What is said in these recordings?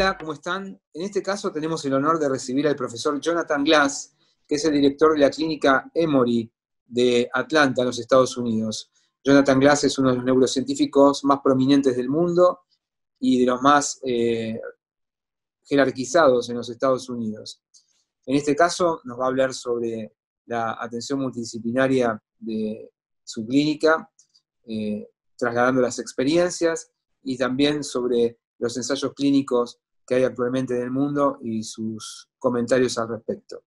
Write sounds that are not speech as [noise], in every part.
Hola, ¿cómo están? En este caso tenemos el honor de recibir al profesor Jonathan Glass, que es el director de la clínica Emory de Atlanta, en los Estados Unidos. Jonathan Glass es uno de los neurocientíficos más prominentes del mundo y de los más eh, jerarquizados en los Estados Unidos. En este caso nos va a hablar sobre la atención multidisciplinaria de su clínica, eh, trasladando las experiencias y también sobre los ensayos clínicos que hay actualmente en el mundo y sus comentarios al respecto.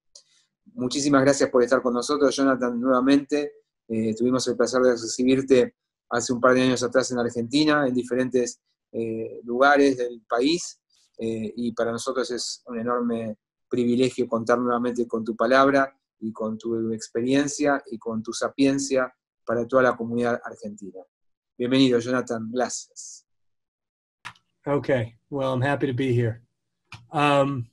Muchísimas gracias por estar con nosotros, Jonathan, nuevamente. Eh, tuvimos el placer de recibirte hace un par de años atrás en Argentina, en diferentes eh, lugares del país, eh, y para nosotros es un enorme privilegio contar nuevamente con tu palabra y con tu experiencia y con tu sapiencia para toda la comunidad argentina. Bienvenido, Jonathan. Gracias. Okay. Well, I'm happy to be here. Um,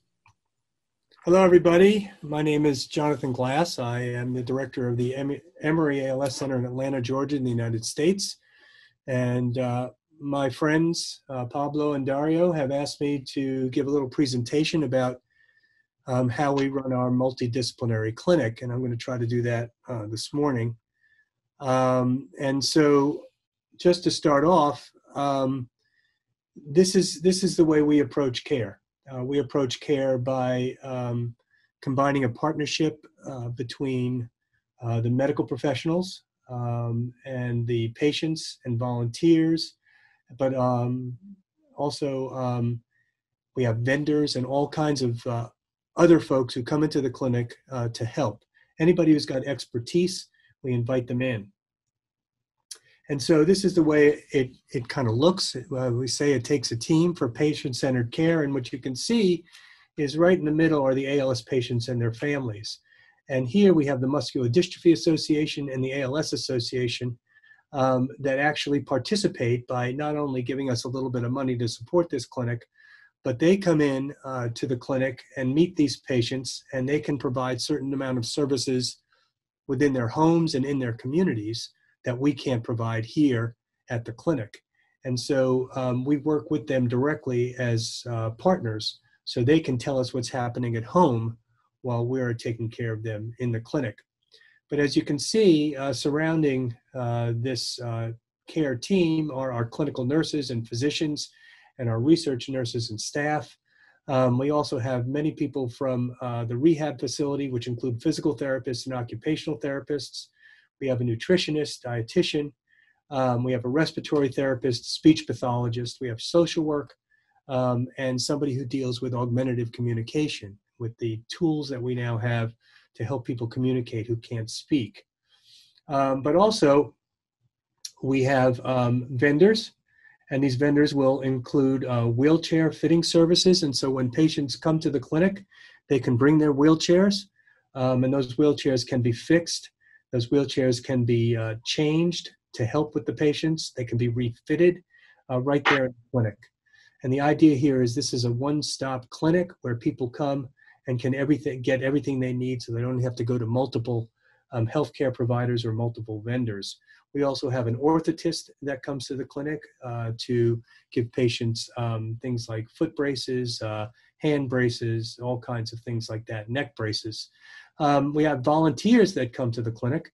hello, everybody. My name is Jonathan Glass. I am the director of the Emory ALS Center in Atlanta, Georgia, in the United States. And uh, my friends, uh, Pablo and Dario, have asked me to give a little presentation about um, how we run our multidisciplinary clinic. And I'm going to try to do that uh, this morning. Um, and so, just to start off, um, this is this is the way we approach care. Uh, we approach care by um, combining a partnership uh, between uh, the medical professionals um, and the patients and volunteers, but um, also um, we have vendors and all kinds of uh, other folks who come into the clinic uh, to help. Anybody who's got expertise, we invite them in. And so this is the way it, it kind of looks. Uh, we say it takes a team for patient-centered care, and what you can see is right in the middle are the ALS patients and their families. And here we have the Muscular Dystrophy Association and the ALS Association um, that actually participate by not only giving us a little bit of money to support this clinic, but they come in uh, to the clinic and meet these patients, and they can provide certain amount of services within their homes and in their communities that we can't provide here at the clinic. And so um, we work with them directly as uh, partners so they can tell us what's happening at home while we're taking care of them in the clinic. But as you can see, uh, surrounding uh, this uh, care team are our clinical nurses and physicians and our research nurses and staff. Um, we also have many people from uh, the rehab facility, which include physical therapists and occupational therapists, we have a nutritionist, dietitian, um, we have a respiratory therapist, speech pathologist, we have social work, um, and somebody who deals with augmentative communication with the tools that we now have to help people communicate who can't speak. Um, but also, we have um, vendors, and these vendors will include uh, wheelchair fitting services. And so when patients come to the clinic, they can bring their wheelchairs, um, and those wheelchairs can be fixed those wheelchairs can be uh, changed to help with the patients. They can be refitted uh, right there in the clinic. And the idea here is this is a one-stop clinic where people come and can everything get everything they need, so they don't have to go to multiple um, healthcare providers or multiple vendors. We also have an orthotist that comes to the clinic uh, to give patients um, things like foot braces, uh, hand braces, all kinds of things like that, neck braces. Um, we have volunteers that come to the clinic.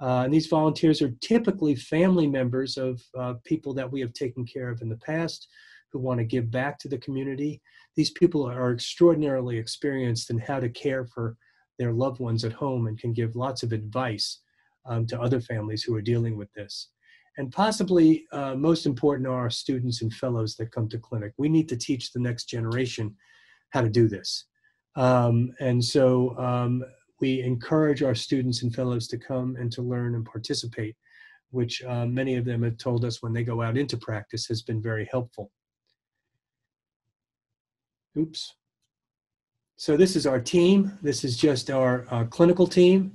Uh, and these volunteers are typically family members of uh, people that we have taken care of in the past who want to give back to the community. These people are extraordinarily experienced in how to care for their loved ones at home and can give lots of advice um, to other families who are dealing with this. And possibly uh, most important are our students and fellows that come to clinic. We need to teach the next generation how to do this. Um, and so um, we encourage our students and fellows to come and to learn and participate, which uh, many of them have told us when they go out into practice has been very helpful. Oops. So this is our team. This is just our uh, clinical team.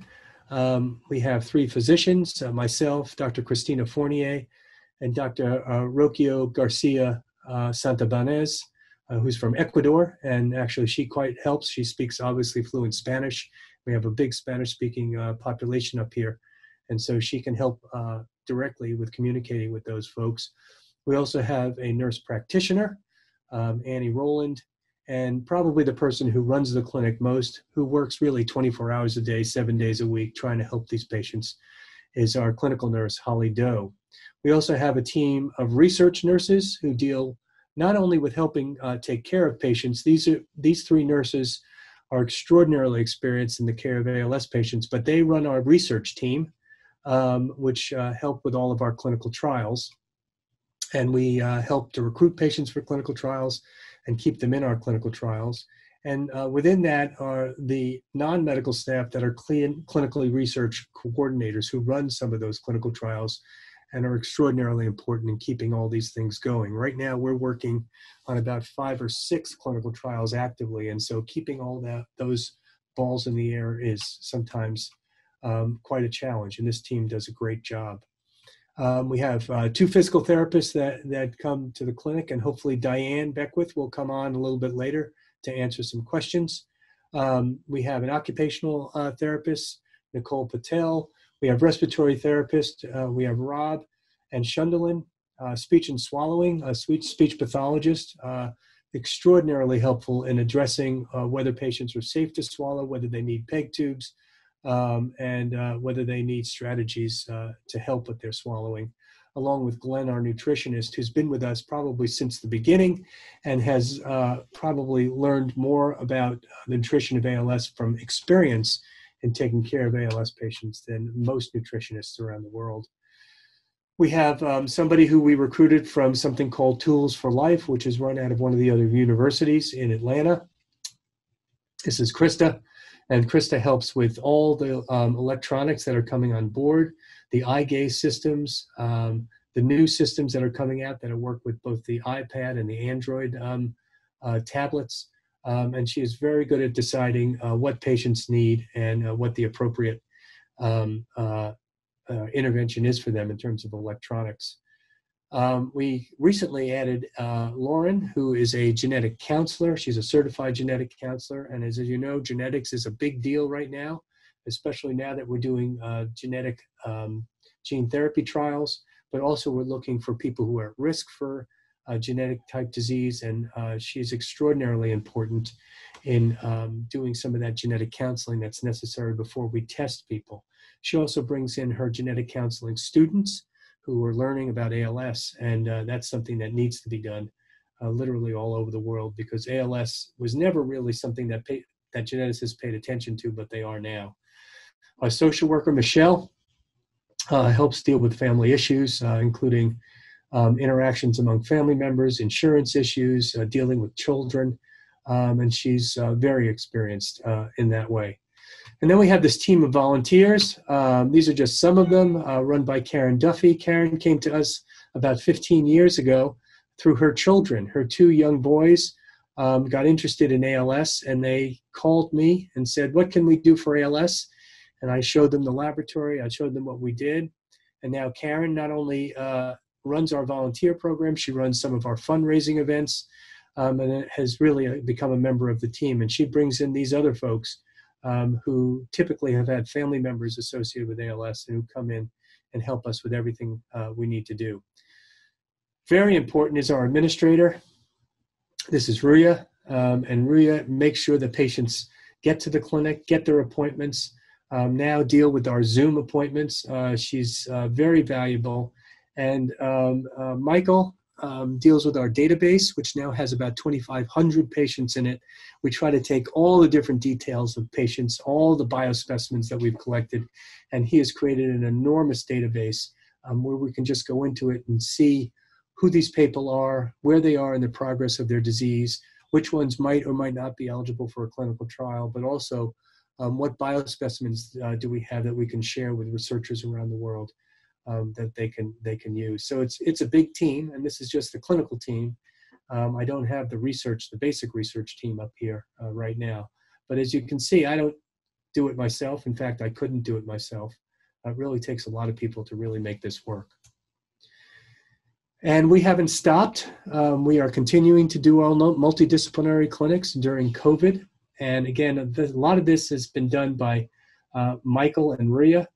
Um, we have three physicians, uh, myself, Dr. Christina Fournier, and Dr. Uh, Rocio Garcia uh, Santabanez, uh, who's from Ecuador. And actually, she quite helps. She speaks obviously fluent Spanish we have a big Spanish speaking uh, population up here. And so she can help uh, directly with communicating with those folks. We also have a nurse practitioner um, Annie Rowland, and probably the person who runs the clinic most, who works really 24 hours a day, seven days a week, trying to help these patients, is our clinical nurse, Holly Doe. We also have a team of research nurses who deal not only with helping uh, take care of patients, these, are, these three nurses are extraordinarily experienced in the care of ALS patients, but they run our research team, um, which uh, help with all of our clinical trials. And we uh, help to recruit patients for clinical trials and keep them in our clinical trials. And uh, within that are the non medical staff that are clean, clinically research coordinators who run some of those clinical trials and are extraordinarily important in keeping all these things going. Right now, we're working on about five or six clinical trials actively, and so keeping all that those balls in the air is sometimes um, quite a challenge. And this team does a great job. Um, we have uh, two physical therapists that, that come to the clinic, and hopefully Diane Beckwith will come on a little bit later to answer some questions. Um, we have an occupational uh, therapist, Nicole Patel. We have respiratory therapist. Uh, we have Rob and Shundelin, uh, speech and swallowing, a speech, speech pathologist, uh, extraordinarily helpful in addressing uh, whether patients are safe to swallow, whether they need PEG tubes, um, and uh, whether they need strategies to help with their swallowing, along with Glenn, our nutritionist, who's been with us probably since the beginning and has uh, probably learned more about the nutrition of ALS from experience in taking care of ALS patients than most nutritionists around the world. We have um, somebody who we recruited from something called Tools for Life, which is run out of one of the other universities in Atlanta. This is Krista and Krista helps with all the um, electronics that are coming on board, the eye gaze systems, um, the new systems that are coming out that work with both the iPad and the Android um, uh, tablets. Um, and she is very good at deciding uh, what patients need and uh, what the appropriate um, uh, uh, intervention is for them in terms of electronics. Um, we recently added uh, Lauren, who is a genetic counselor. She's a certified genetic counselor. And as, you know, genetics is a big deal right now, especially now that we're doing uh, genetic um, gene therapy trials. But also, we're looking for people who are at risk for uh, genetic type disease. And uh, she's extraordinarily important in um, doing some of that genetic counseling that's necessary before we test people. She also brings in her genetic counseling students who are learning about ALS, and uh, that's something that needs to be done uh, literally all over the world because ALS was never really something that pay, that geneticists paid attention to, but they are now. Our social worker Michelle uh, helps deal with family issues, uh, including um, interactions among family members, insurance issues, uh, dealing with children, um, and she's uh, very experienced in that way. And then we have this team of volunteers. Um, these are just some of them, uh, run by Karen Duffy. Karen came to us about 15 years ago through her children. Her two young boys um, got interested in ALS, and they called me and said, What can we do for ALS? And I showed them the laboratory, I showed them what we did. And now Karen not only uh, runs our volunteer program, she runs some of our fundraising events, um, and has really uh, become a member of the team. And she brings in these other folks um, who typically have had family members associated with ALS and who come in and help us with everything uh, we need to do. Very important is our administrator. This is Ruya, um, and Ruya makes sure the patients get to the clinic, get their appointments, um, now deal with our Zoom appointments. Uh, she's uh, very valuable. And um, uh, Michael um, deals with our database, which now has about 2,500 patients in it. We try to take all the different details of patients, all the biospecimens that we've collected, and he has created an enormous database um, where we can just go into it and see who these people are, where they are in the progress of their disease, which ones might or might not be eligible for a clinical trial, but also um, what biospecimens uh, do we have that we can share with researchers around the world um, that they can they can use. So it's it's a big team, and this is just the clinical team. Um, I don't have the research, the basic research team up here uh, right now. But as you can see, I don't do it myself. In fact, I couldn't do it myself. It really takes a lot of people to really make this work. And we haven't stopped. Um, we are continuing to do our multidisciplinary clinics during COVID. And again, a lot of this has been done by uh, Michael and Ria.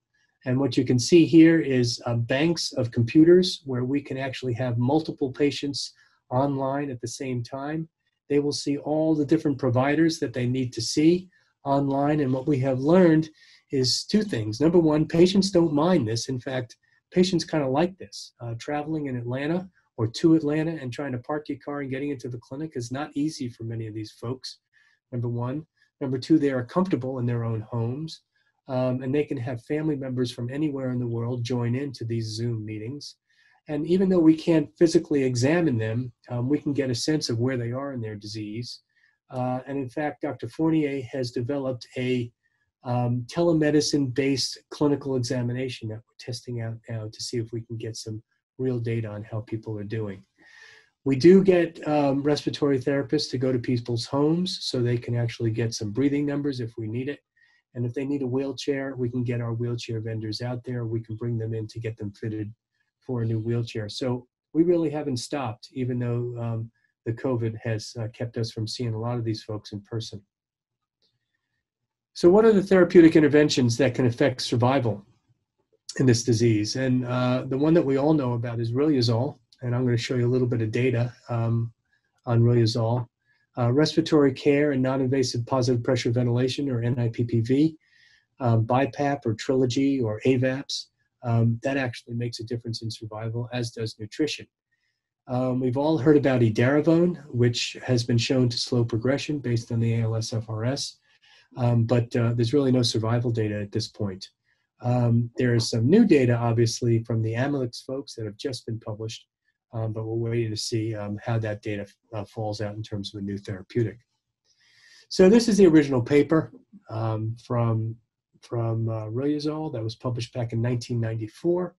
And what you can see here is uh, banks of computers where we can actually have multiple patients online at the same time. They will see all the different providers that they need to see online. And what we have learned is two things. Number one, patients don't mind this. In fact, patients kind of like this. Uh, traveling in Atlanta or to Atlanta and trying to park your car and getting into the clinic is not easy for many of these folks. Number one. Number two, they are comfortable in their own homes. Um, and they can have family members from anywhere in the world join into these Zoom meetings. And even though we can't physically examine them, um, we can get a sense of where they are in their disease. Uh, and in fact, Dr. Fournier has developed a um, telemedicine based clinical examination that we're testing out now to see if we can get some real data on how people are doing. We do get um, respiratory therapists to go to people's homes so they can actually get some breathing numbers if we need it. And if they need a wheelchair, we can get our wheelchair vendors out there. We can bring them in to get them fitted for a new wheelchair. So we really haven't stopped, even though um, the COVID has uh, kept us from seeing a lot of these folks in person. So, what are the therapeutic interventions that can affect survival in this disease? And uh, the one that we all know about is riluzole, and I'm going to show you a little bit of data um, on riluzole. Uh, respiratory care and non-invasive positive pressure ventilation, or NIPPV, um, BiPAP or Trilogy or AVAPS, um, that actually makes a difference in survival, as does nutrition. Um, we've all heard about edaravone, which has been shown to slow progression based on the ALSFRS, um, but uh, there's really no survival data at this point. Um, there is some new data, obviously, from the Amylyx folks that have just been published, um, but we're waiting to see um, how that data uh, falls out in terms of a new therapeutic. So this is the original paper um, from from uh, Riluzole that was published back in 1994.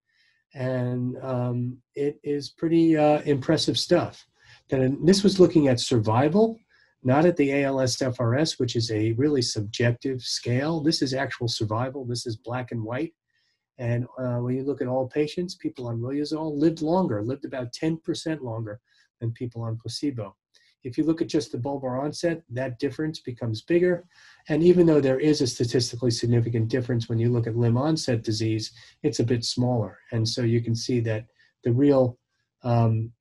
And um, it is pretty uh, impressive stuff. That this was looking at survival, not at the ALS-FRS, which is a really subjective scale. This is actual survival. This is black and white. And uh, when you look at all patients, people on Riluzole lived longer, lived about 10% longer than people on placebo. If you look at just the bulbar onset, that difference becomes bigger. And even though there is a statistically significant difference when you look at limb onset disease, it's a bit smaller. And so you can see that the real um,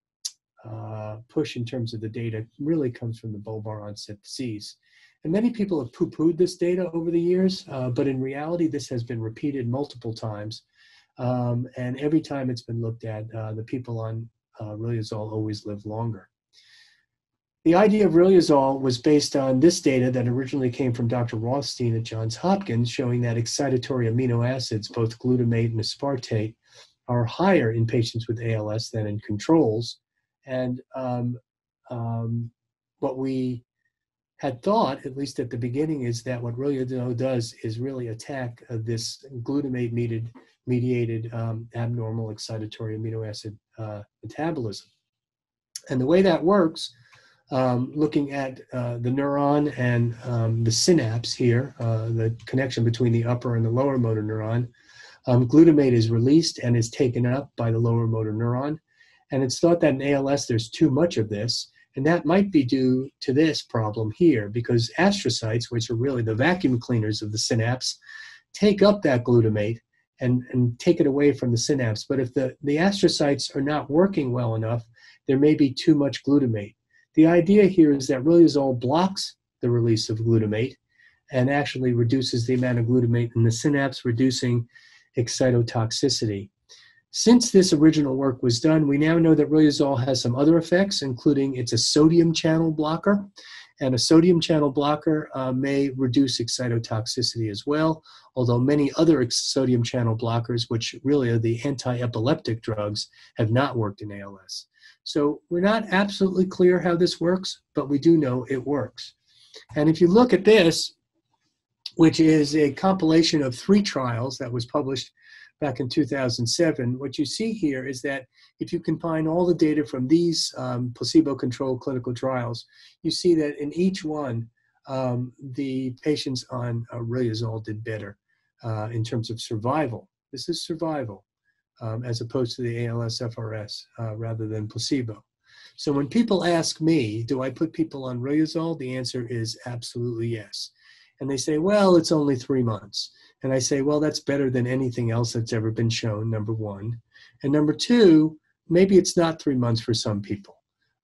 uh, push in terms of the data really comes from the bulbar onset disease. And many people have poo pooed this data over the years, uh, but in reality, this has been repeated multiple times. Um, and every time it's been looked at, uh, the people on uh, riluzole always live longer. The idea of riluzole was based on this data that originally came from Dr. Rothstein at Johns Hopkins, showing that excitatory amino acids, both glutamate and aspartate, are higher in patients with ALS than in controls. And um, um, what we had thought, at least at the beginning, is that what riluzole does is really attack uh, this glutamate mediated, mediated um, abnormal excitatory amino acid uh, metabolism. And the way that works um, looking at uh, the neuron and um, the synapse here, uh, the connection between the upper and the lower motor neuron, um, glutamate is released and is taken up by the lower motor neuron. And it's thought that in ALS there's too much of this, and that might be due to this problem here because astrocytes, which are really the vacuum cleaners of the synapse, take up that glutamate and, and take it away from the synapse. But if the, the astrocytes are not working well enough, there may be too much glutamate. The idea here is that riluzole blocks the release of glutamate and actually reduces the amount of glutamate in the synapse, reducing excitotoxicity. Since this original work was done, we now know that riluzole has some other effects, including it's a sodium channel blocker, and a sodium channel blocker uh, may reduce excitotoxicity as well, although many other sodium channel blockers, which really are the anti-epileptic drugs, have not worked in ALS. So we're not absolutely clear how this works, but we do know it works. And if you look at this, which is a compilation of three trials that was published back in 2007, what you see here is that if you combine all the data from these um, placebo-controlled clinical trials, you see that in each one, um, the patients on uh, riluzole did better uh, in terms of survival. This is survival um, as opposed to the ALS-FRS uh, rather than placebo. So when people ask me, do I put people on riluzole? The answer is absolutely yes. And they say, well, it's only three months. And I say, well, that's better than anything else that's ever been shown, number one. And number two, maybe it's not three months for some people.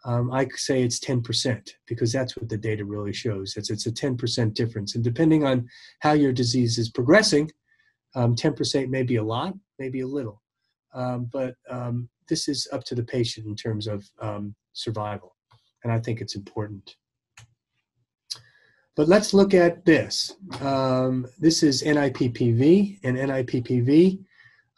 um, I say it's 10% because that's what the data really shows. It's, it's a 10% difference. And depending on how your disease is progressing, um, 10% may be a lot, maybe a little. Um, but um, this is up to the patient in terms of um, survival. And I think it's important. But let's look at this. Um, this is NIPPV, and NIPPV,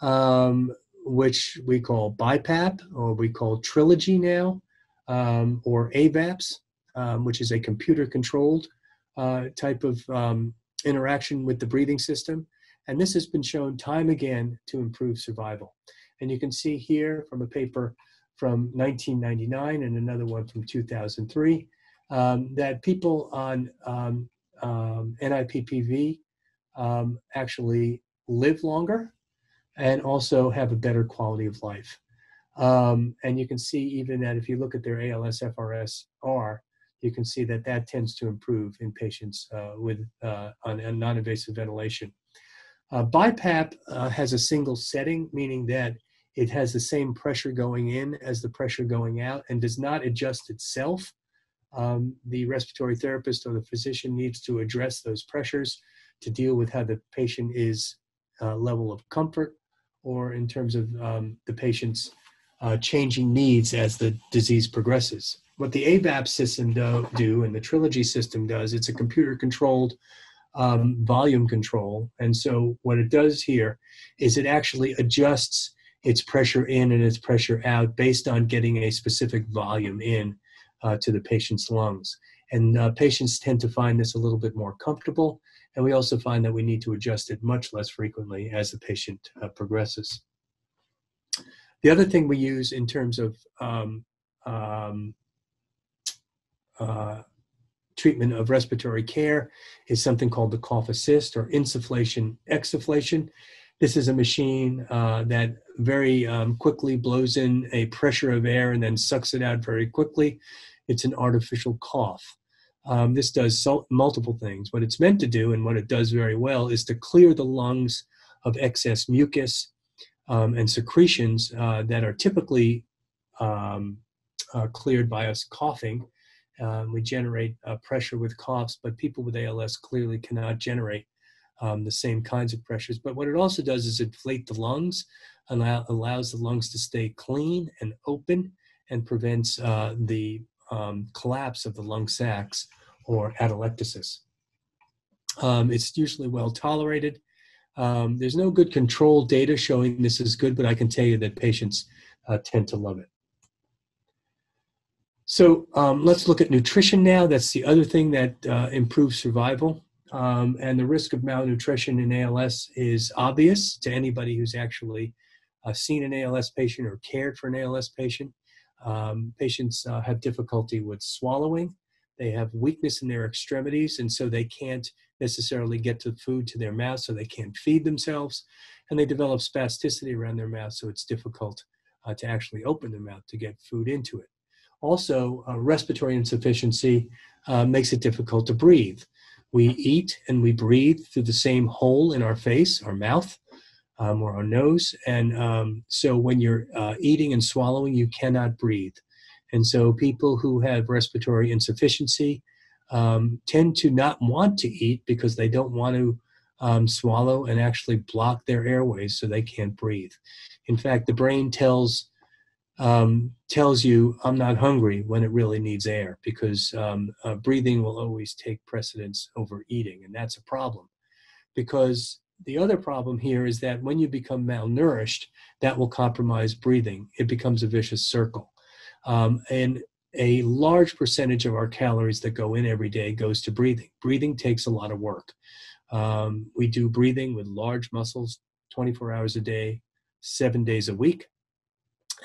um, which we call BiPAP, or we call Trilogy now, um, or AVAPS, um, which is a computer-controlled uh, type of um, interaction with the breathing system. And this has been shown time again to improve survival. And you can see here from a paper from 1999 and another one from 2003 um, that people on um, um, NIPPV um, actually live longer and also have a better quality of life. Um, and you can see even that if you look at their ALS FRS-R, you can see that that tends to improve in patients uh, with uh, on, on non-invasive ventilation. Uh, BiPAP uh, has a single setting, meaning that it has the same pressure going in as the pressure going out and does not adjust itself. Um, the respiratory therapist or the physician needs to address those pressures to deal with how the patient is uh, level of comfort or in terms of um, the patient's uh, changing needs as the disease progresses. What the AVAP system do, do and the Trilogy system does, it's a computer controlled um, volume control. And so what it does here is it actually adjusts its pressure in and its pressure out based on getting a specific volume in uh, to the patient's lungs. And uh, patients tend to find this a little bit more comfortable. And we also find that we need to adjust it much less frequently as the patient uh, progresses. The other thing we use in terms of um, um, uh, treatment of respiratory care is something called the cough assist or insufflation exsufflation. This is a machine uh, that very um, quickly blows in a pressure of air and then sucks it out very quickly. It's an artificial cough. Um, this does so, multiple things. What it's meant to do and what it does very well is to clear the lungs of excess mucus um, and secretions uh, that are typically um, uh, cleared by us coughing. Um, we generate uh, pressure with coughs, but people with ALS clearly cannot generate um, the same kinds of pressures. But what it also does is inflate the lungs, allow, allows the lungs to stay clean and open, and prevents uh, the um, collapse of the lung sacs or atelectasis. Um, it's usually well tolerated. Um, there's no good control data showing this is good, but I can tell you that patients uh, tend to love it. So um, let's look at nutrition now. That's the other thing that uh, improves survival. Um, and the risk of malnutrition in ALS is obvious to anybody who's actually uh, seen an ALS patient or cared for an ALS patient. Um, patients uh, have difficulty with swallowing. They have weakness in their extremities, and so they can't necessarily get to food to their mouth, so they can't feed themselves. And they develop spasticity around their mouth, so it's difficult uh, to actually open their mouth to get food into it. Also, uh, respiratory insufficiency uh, makes it difficult to breathe. We eat and we breathe through the same hole in our face, our mouth, um, or our nose. And um, so when you're uh, eating and swallowing, you cannot breathe. And so people who have respiratory insufficiency um, tend to not want to eat because they don't want to um, swallow and actually block their airways so they can't breathe. In fact, the brain tells um, tells you I'm not hungry when it really needs air because um, uh, breathing will always take precedence over eating, and that's a problem. Because the other problem here is that when you become malnourished, that will compromise breathing. It becomes a vicious circle. Um, and a large percentage of our calories that go in every day goes to breathing. Breathing takes a lot of work. Um, we do breathing with large muscles 24 hours a day, seven days a week.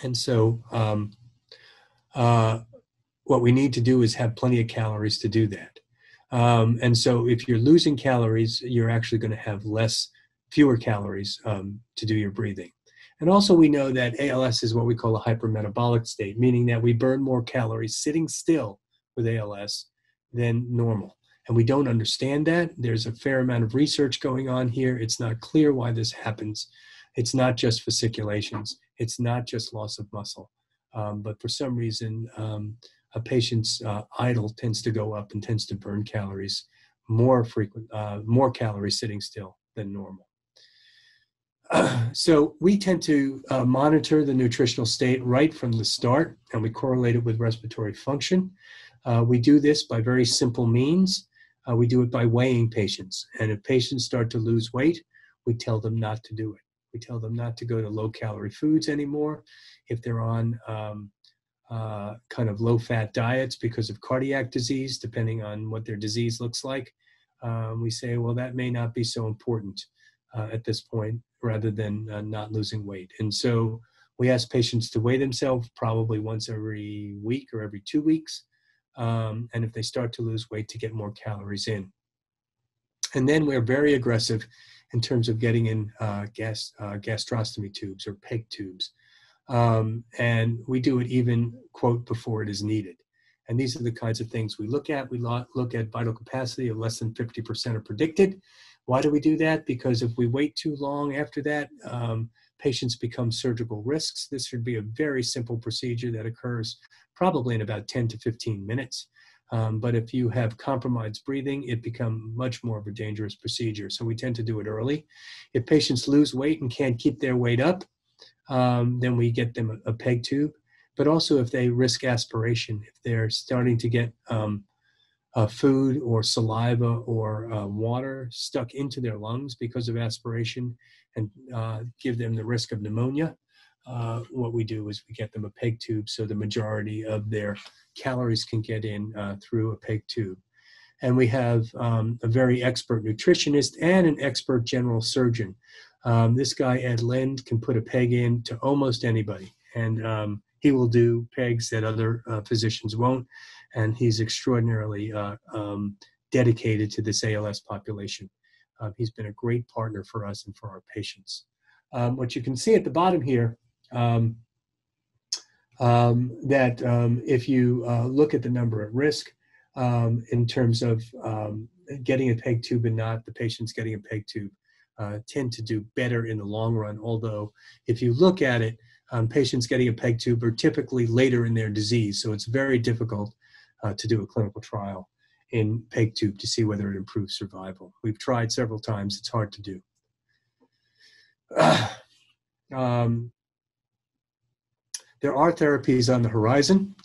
And so, um, uh, what we need to do is have plenty of calories to do that. Um, and so, if you're losing calories, you're actually going to have less, fewer calories um, to do your breathing. And also, we know that ALS is what we call a hypermetabolic state, meaning that we burn more calories sitting still with ALS than normal. And we don't understand that. There's a fair amount of research going on here. It's not clear why this happens. It's not just fasciculations, it's not just loss of muscle. Um, but for some reason, um, a patient's uh, idle tends to go up and tends to burn calories more frequent, uh, more calories sitting still than normal. [clears throat] so we tend to uh, monitor the nutritional state right from the start, and we correlate it with respiratory function. Uh, we do this by very simple means. Uh, we do it by weighing patients, and if patients start to lose weight, we tell them not to do it. We tell them not to go to low calorie foods anymore. If they're on um, uh, kind of low fat diets because of cardiac disease, depending on what their disease looks like, um, we say, well, that may not be so important uh, at this point rather than uh, not losing weight. And so we ask patients to weigh themselves probably once every week or every two weeks. Um, and if they start to lose weight, to get more calories in. And then we're very aggressive in terms of getting in uh, gas, uh, gastrostomy tubes or PEG tubes. Um, and we do it even, quote, before it is needed. And these are the kinds of things we look at. We look at vital capacity of less than 50% are predicted. Why do we do that? Because if we wait too long after that, um, patients become surgical risks. This should be a very simple procedure that occurs probably in about 10 to 15 minutes. Um, but if you have compromised breathing, it becomes much more of a dangerous procedure. So we tend to do it early. If patients lose weight and can't keep their weight up, um, then we get them a, a, peg tube. But also if they risk aspiration, if they're starting to get um, uh, food or saliva or uh, water stuck into their lungs because of aspiration and uh, give them the risk of pneumonia. Uh, what we do is we get them a peg tube so the majority of their calories can get in uh, through a peg tube. And we have um, a very expert nutritionist and an expert general surgeon. Um, this guy, Ed Lind, can put a peg in to almost anybody. And um, he will do pegs that other uh, physicians won't and he's extraordinarily uh, um, dedicated to this ALS population. Uh, he's been a great partner for us and for our patients. Um, what you can see at the bottom here, um, um that um, if you uh, look at the number at risk um, in terms of getting a peg tube and not the patients getting a peg tube, uh, tend to do better in the long run. Although, if you look at it, um, patients getting a PEG tube are typically later in their disease, so it's very difficult uh, to do a clinical trial in PEG tube to see whether it improves survival. We've tried several times, it's hard to do. [sighs] um, there are therapies on the horizon,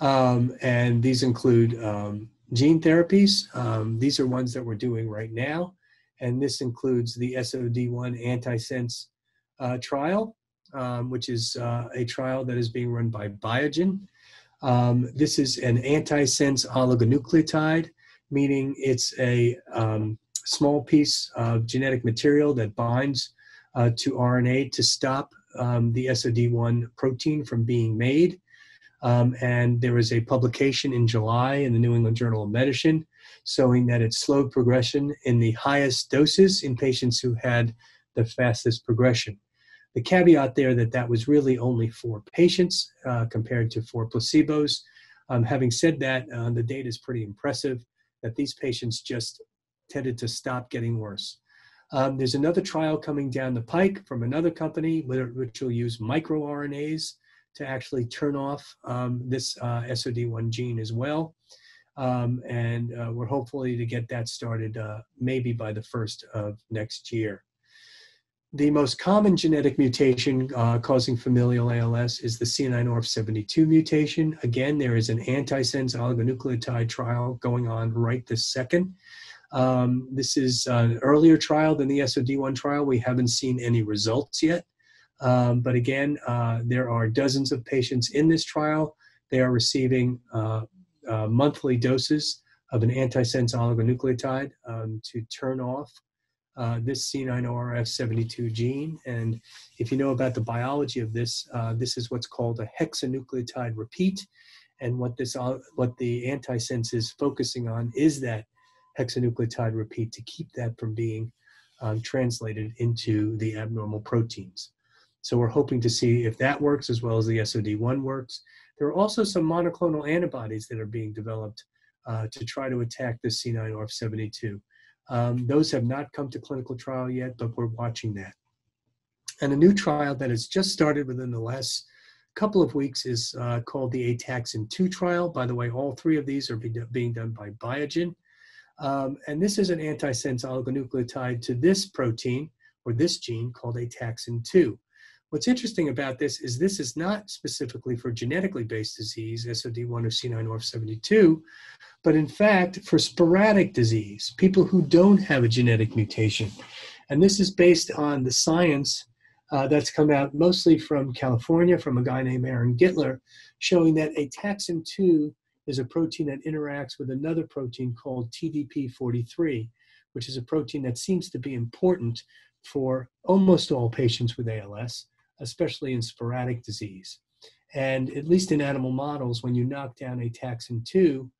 um, and these include um, gene therapies. Um, these are ones that we're doing right now, and this includes the SOD1 antisense uh, trial, um, which is uh, a trial that is being run by Biogen um, this is an antisense oligonucleotide, meaning it's a small piece of genetic material that binds uh, to RNA to stop um, the SOD1 protein from being made. Um, and there was a publication in July in the New England Journal of Medicine showing that it slowed progression in the highest doses in patients who had the fastest progression the caveat there that that was really only for patients uh, compared to for placebos. Um, having said that, uh, the data is pretty impressive that these patients just tended to stop getting worse. Um, there's another trial coming down the pike from another company which will use microRNAs to actually turn off um, this uh, SOD1 gene as well. Um, and uh, we're hopefully to get that started uh, maybe by the first of next year. The most common genetic mutation uh, causing familial ALS is the C9orf72 mutation. Again, there is an antisense oligonucleotide trial going on right this second. Um, this is an earlier trial than the SOD1 trial. We haven't seen any results yet. Um, but again, uh, there are dozens of patients in this trial. They are receiving uh, uh monthly doses of an antisense oligonucleotide um, to turn off uh, this C9orf72 gene. And if you know about the biology of this, uh, this is what's called a hexanucleotide repeat. And what this, uh, what the antisense is focusing on is that hexanucleotide repeat to keep that from being um, translated into the abnormal proteins. So we're hoping to see if that works as well as the SOD1 works. There are also some monoclonal antibodies that are being developed uh, to try to attack this C9orf72. Um, those have not come to clinical trial yet, but we're watching that. And a new trial that has just started within the last couple of weeks is uh, called the Ataxin 2 trial. By the way, all three of these are be being done by Biogen. Um, and this is an antisense oligonucleotide to this protein or this gene called Ataxin 2. What's interesting about this is this is not specifically for genetically based disease, SOD1 or C9orf72, but in fact for sporadic disease, people who don't have a genetic mutation. And this is based on the science uh, that's come out mostly from California, from a guy named Aaron Gitler, showing that ataxin-2 is a protein that interacts with another protein called TDP43, which is a protein that seems to be important for almost all patients with ALS, especially in sporadic disease. And at least in animal models, when you knock down ataxin-2,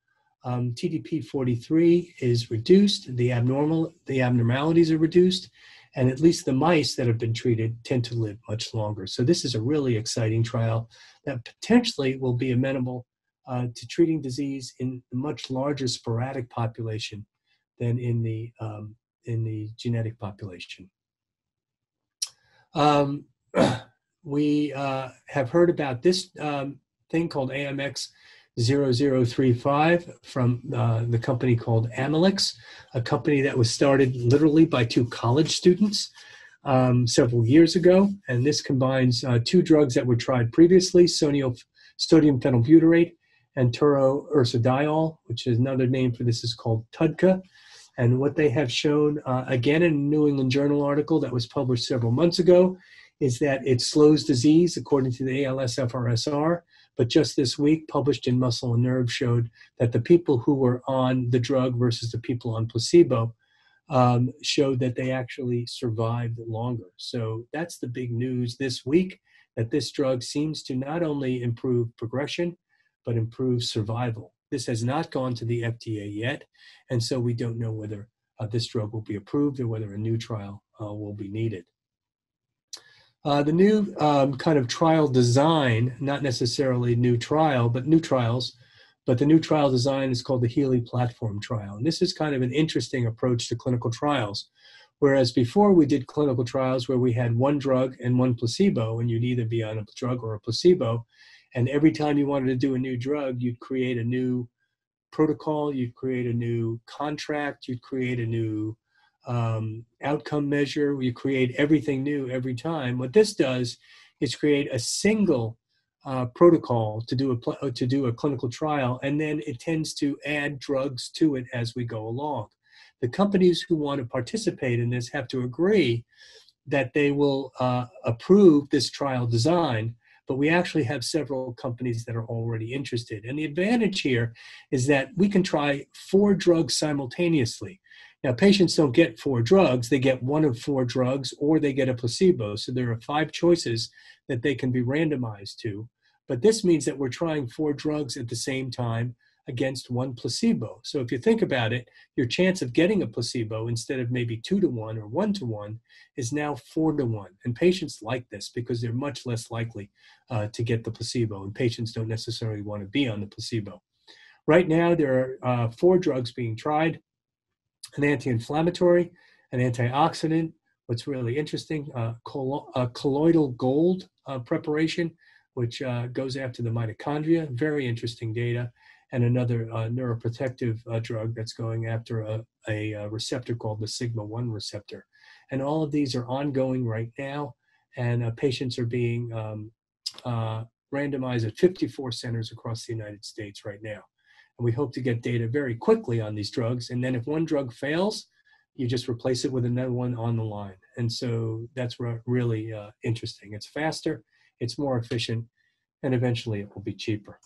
um, TDP43 is reduced, the abnormal, the abnormalities are reduced, and at least the mice that have been treated tend to live much longer. So this is a really exciting trial that potentially will be amenable uh, to treating disease in a much larger sporadic population than in the um, in the genetic population. Um, [clears throat] we uh, have heard about this um, thing called AMX 0035 from uh, the company called Amylyx, a company that was started literally by two college students um, several years ago. And this combines uh, two drugs that were tried previously sodium, sodium phenylbutyrate and taurursodiol, which is another name for this is called TUDCA. And what they have shown, uh, again in a New England Journal article that was published several months ago, is that it slows disease according to the ALSFRS-R but just this week, published in Muscle and Nerve, showed that the people who were on the drug versus the people on placebo um, showed that they actually survived longer. So that's the big news this week that this drug seems to not only improve progression, but improve survival. This has not gone to the FDA yet, and so we don't know whether uh, this drug will be approved or whether a new trial uh, will be needed. Uh, the new um, kind of trial design, not necessarily new trial, but new trials, but the new trial design is called the Healey Platform Trial. And this is kind of an interesting approach to clinical trials. Whereas before we did clinical trials where we had one drug and one placebo, and you'd either be on a drug or a placebo, and every time you wanted to do a new drug, you'd create a new protocol, you'd create a new contract, you'd create a new um, outcome measure. You create everything new every time. What this does is create a single uh, protocol to do a pl- uh, to do a clinical trial, and then it tends to add drugs to it as we go along. The companies who want to participate in this have to agree that they will uh, approve this trial design. But we actually have several companies that are already interested. And the advantage here is that we can try four drugs simultaneously. Now, patients don't get four drugs, they get one of four drugs or they get a placebo. So there are five choices that they can be randomized to. But this means that we're trying four drugs at the same time against one placebo. So if you think about it, your chance of getting a placebo instead of maybe two to one or one to one is now four to one. And patients like this because they're much less likely uh, to get the placebo, and patients don't necessarily want to be on the placebo. Right now, there are uh, four drugs being tried an anti-inflammatory, an antioxidant. What's really interesting, uh, a colloidal gold uh, preparation, which uh, goes after the mitochondria. Very interesting data. And another uh, neuroprotective uh, drug that's going after a, a, a receptor called the sigma 1 receptor. And all of these are ongoing right now, and uh, patients are being um, randomized at 54 centers across the United States right now. And we hope to get data very quickly on these drugs. And then if one drug fails, you just replace it with another one on the line. And so that's really uh, interesting. It's faster, it's more efficient, and eventually it will be cheaper.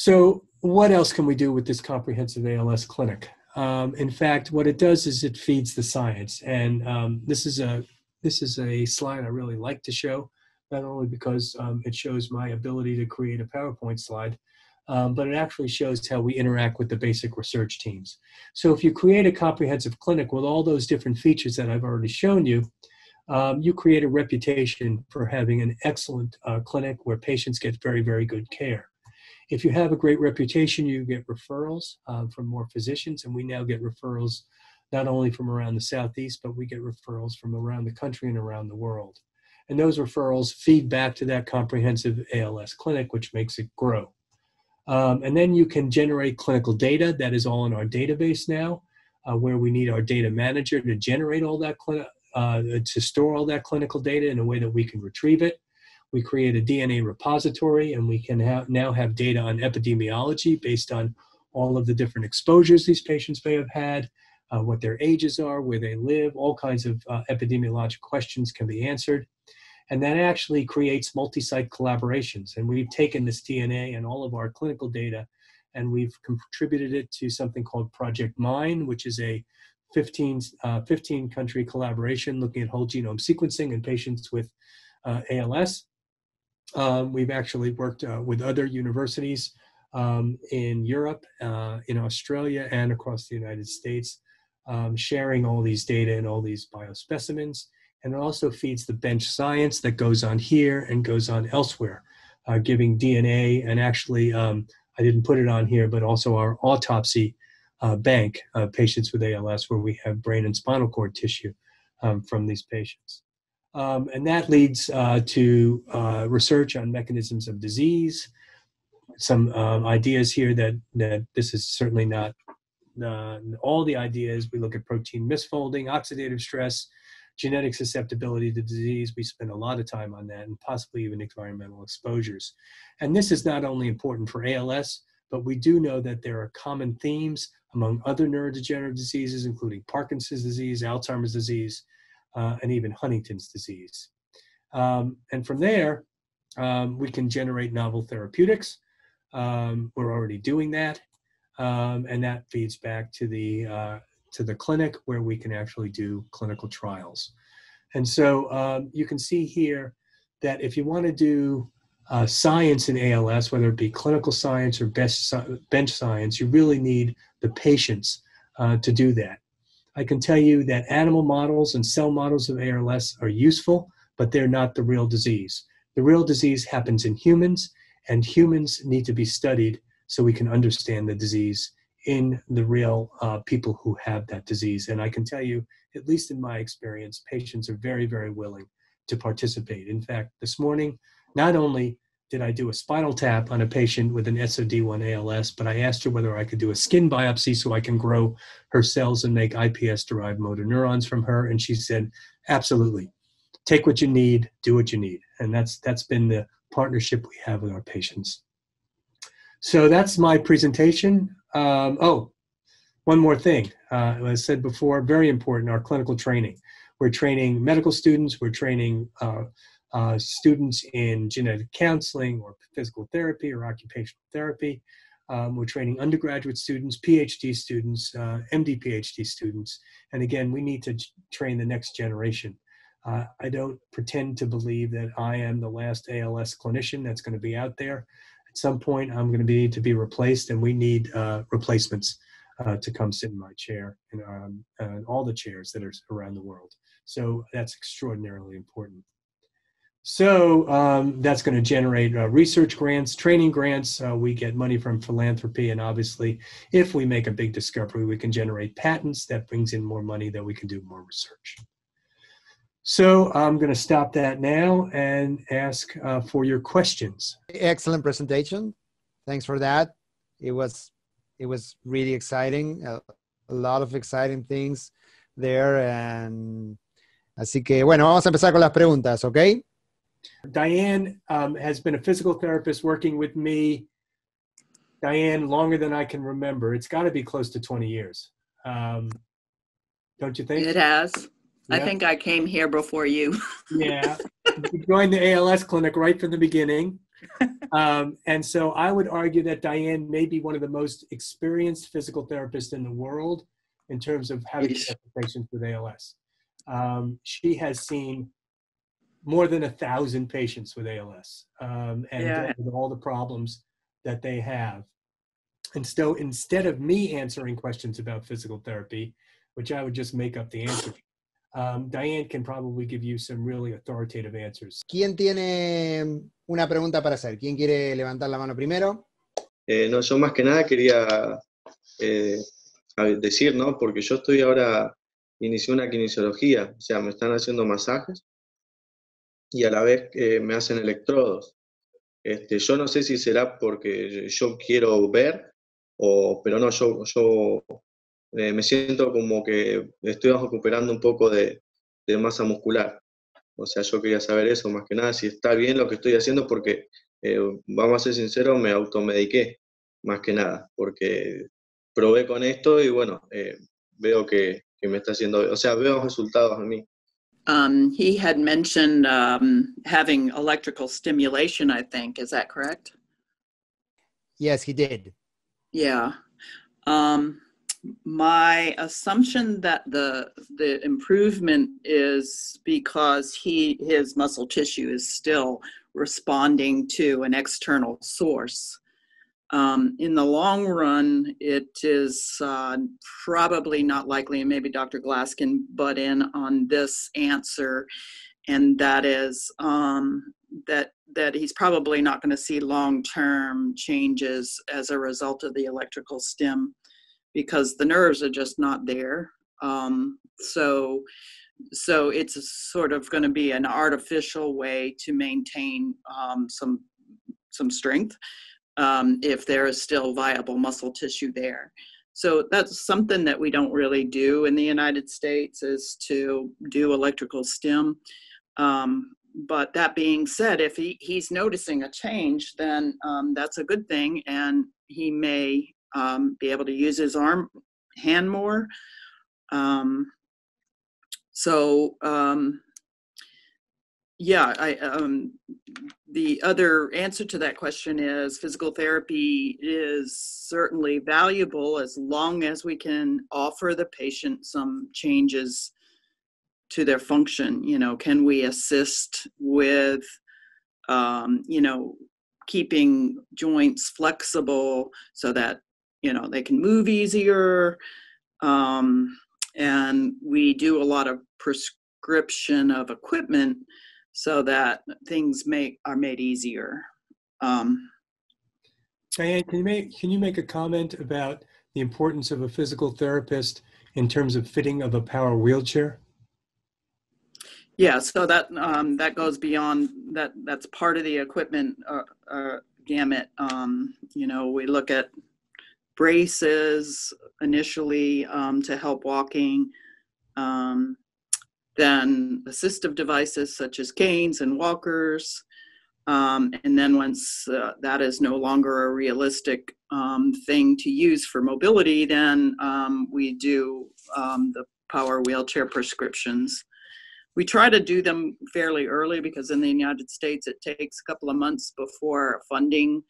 So, what else can we do with this comprehensive ALS clinic? Um, in fact, what it does is it feeds the science, and um, this is a this is a slide I really like to show, not only because um, it shows my ability to create a PowerPoint slide, um, but it actually shows how we interact with the basic research teams. So if you create a comprehensive clinic with all those different features that I've already shown you, um, you create a reputation for having an excellent uh, clinic where patients get very, very good care. If you have a great reputation, you get referrals uh, from more physicians, and we now get referrals not only from around the Southeast, but we get referrals from around the country and around the world. And those referrals feed back to that comprehensive ALS clinic, which makes it grow. Um, and then you can generate clinical data that is all in our database now, uh, where we need our data manager to generate all that, uh, to store all that clinical data in a way that we can retrieve it. We create a DNA repository and we can now have data on epidemiology based on all of the different exposures these patients may have had, uh, what their ages are, where they live, all kinds of uh, epidemiologic questions can be answered. And that actually creates multi site collaborations. And we've taken this DNA and all of our clinical data and we've contributed it to something called Project MinE, which is a 15, uh, 15 country collaboration looking at whole genome sequencing in patients with uh, ALS. Um, we've actually worked uh, with other universities um, in Europe, uh, in Australia, and across the United States, um, sharing all these data and all these biospecimens. And it also feeds the bench science that goes on here and goes on elsewhere, uh, giving DNA and actually, um, I didn't put it on here, but also our autopsy uh, bank of patients with ALS where we have brain and spinal cord tissue um, from these patients. Um, and that leads uh, to uh, research on mechanisms of disease, some um, ideas here that, that this is certainly not uh, all the ideas. We look at protein misfolding, oxidative stress, genetic susceptibility to disease. We spend a lot of time on that and possibly even environmental exposures. And this is not only important for ALS, but we do know that there are common themes among other neurodegenerative diseases, including Parkinson's disease, Alzheimer's disease, uh, and even Huntington's disease. Um, and from there, um, we can generate novel therapeutics. Um, we're already doing that, um, and that feeds back to the uh, to the clinic where we can actually do clinical trials. And so um, you can see here that if you want to do uh, science in ALS, whether it be clinical science or bench science, you really need the patients uh, to do that. I can tell you that animal models and cell models of ALS are useful, but they're not the real disease. The real disease happens in humans, and humans need to be studied so we can understand the disease in the real uh, people who have that disease. And I can tell you, at least in my experience, patients are very, very willing to participate. In fact, this morning, not only did I do a spinal tap on a patient with an SOD1 ALS, but I asked her whether I could do a skin biopsy so I can grow her cells and make iPS derived motor neurons from her. And she said, absolutely. Take what you need, do what you need. And that's that's been the partnership we have with our patients. So that's my presentation. Um, oh, one more thing. Uh, as I said before, very important, our clinical training. We're training medical students, we're training uh, uh, students in genetic counseling or physical therapy or occupational therapy. Um, we're training undergraduate students, PhD students, uh, MD PhD students. And again, we need to train the next generation. Uh, I don't pretend to believe that I am the last ALS clinician that's going to be out there. At some point, I'm going to be to be replaced, and we need uh, replacements uh, to come sit in my chair and um, all the chairs that are around the world. So that's extraordinarily important. So um, that's going to generate uh, research grants, training grants. Uh, we get money from philanthropy, and obviously, if we make a big discovery, we can generate patents. That brings in more money that we can do more research. So I'm going to stop that now and ask uh, for your questions. Excellent presentation. Thanks for that. It was it was really exciting. a lot of exciting things there, and así que bueno, vamos a empezar con las preguntas, ¿ok? Diane um, has been a physical therapist working with me, Diane, longer than I can remember. It's got to be close to 20 years. Um, don't you think? It has. Yeah. I think I came here before you. [laughs] yeah. You joined the ALS clinic right from the beginning. [laughs] Um, and so I would argue that Diane may be one of the most experienced physical therapists in the world in terms of how to get patients with ALS. Um, she has seen more than a thousand patients with ALS um, and yeah. with all the problems that they have. And so instead of me answering questions about physical therapy, which I would just make up the answer, um, Diane can probably give you some really authoritative answers. ¿Quién tiene una pregunta para hacer? ¿Quién quiere levantar la mano primero? Eh, no, yo más que nada quería eh, decir, ¿no? Porque yo estoy ahora, inicié una kinesiología, o sea, me están haciendo masajes y a la vez eh, me hacen electrodos. Este, yo no sé si será porque yo quiero ver, o, pero no, yo, yo eh, me siento como que estoy recuperando un poco de, masa muscular. O sea, yo quería saber eso más que nada, si está bien lo que estoy haciendo, porque, eh, vamos a ser sinceros, me automediqué más que nada, porque probé con esto y bueno, veo que, que me está haciendo, o sea, veo resultados en mí. Um, he had mentioned um, having electrical stimulation, I think. Is that correct? Yes, he did. Yeah. Um, my assumption that the the improvement is because he his muscle tissue is still responding to an external source. Um, in the long run, it is uh, probably not likely, and maybe Dr. Glass can butt in on this answer, and that is um, that that he's probably not going to see long-term changes as a result of the electrical stim because the nerves are just not there. Um, so so it's sort of going to be an artificial way to maintain um, some some strength um, if there is still viable muscle tissue there. So that's something that we don't really do in the United States is to do electrical stim. Um, but that being said, if he, he's noticing a change, then um, that's a good thing, and he may um, be able to use his arm hand more. Um, so um, yeah, I, um, the other answer to that question is physical therapy is certainly valuable as long as we can offer the patient some changes to their function. You know, can we assist with, um, you know, keeping joints flexible so that, you know, they can move easier? Um, and we do a lot of prescription of equipment so that things make are made easier. Um, Diane, can you make can you make a comment about the importance of a physical therapist in terms of fitting of a power wheelchair? Yeah, so that um, that goes beyond that. That's part of the equipment uh, uh, gamut. Um, you know, we look at braces initially um, to help walking. Um, then assistive devices such as canes and walkers. Um, and then once uh, that is no longer a realistic um, thing to use for mobility, then um, we do um, the power wheelchair prescriptions. We try to do them fairly early because in the United States it takes a couple of months before funding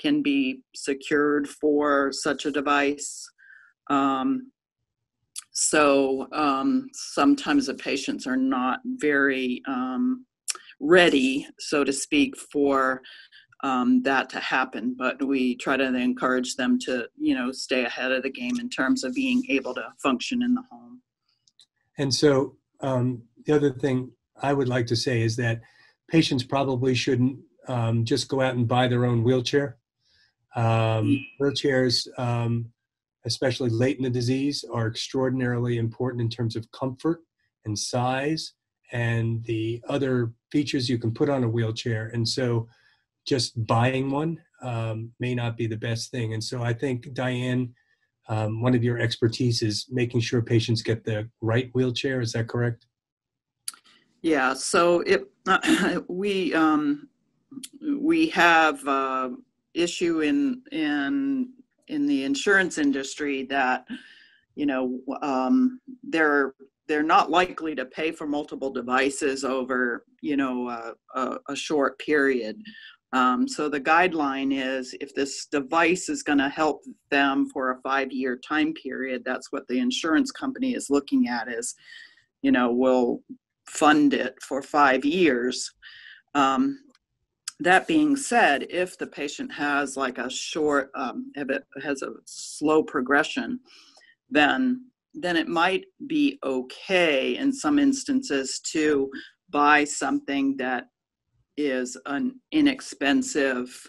can be secured for such a device. Um, so um, sometimes the patients are not very um, ready, so to speak, for um, that to happen. But we try to encourage them to, you know, stay ahead of the game in terms of being able to function in the home. And so um, the other thing I would like to say is that patients probably shouldn't um, just go out and buy their own wheelchair. Um, wheelchairs especially late in the disease, are extraordinarily important in terms of comfort and size and the other features you can put on a wheelchair. And so just buying one um, may not be the best thing. And so I think, Diane, um, one of your expertise is making sure patients get the right wheelchair. Is that correct? Yeah. So it, uh, [clears throat] we um, we have uh, issue in in in the insurance industry that you know um, they're they're not likely to pay for multiple devices over you know a, a, a short period. Um, so the guideline is if this device is going to help them for a five year time period that's what the insurance company is looking at is you know we'll fund it for five years. Um, that being said, if the patient has like a short, um, if it has a slow progression, then then it might be okay in some instances to buy something that is an inexpensive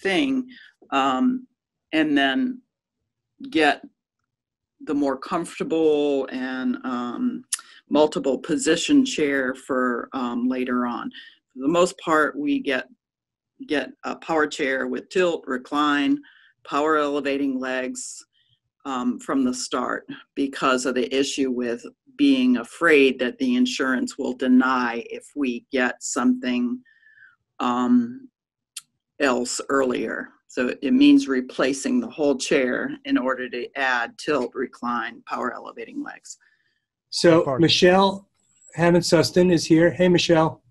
thing, um, and then get the more comfortable and um, multiple position chair for um, later on. For the most part, we get get a power chair with tilt, recline, power elevating legs um, from the start because of the issue with being afraid that the insurance will deny if we get something um, else earlier. So it means replacing the whole chair in order to add tilt, recline, power elevating legs. So Michelle Hammond Suston is here. Hey, Michelle.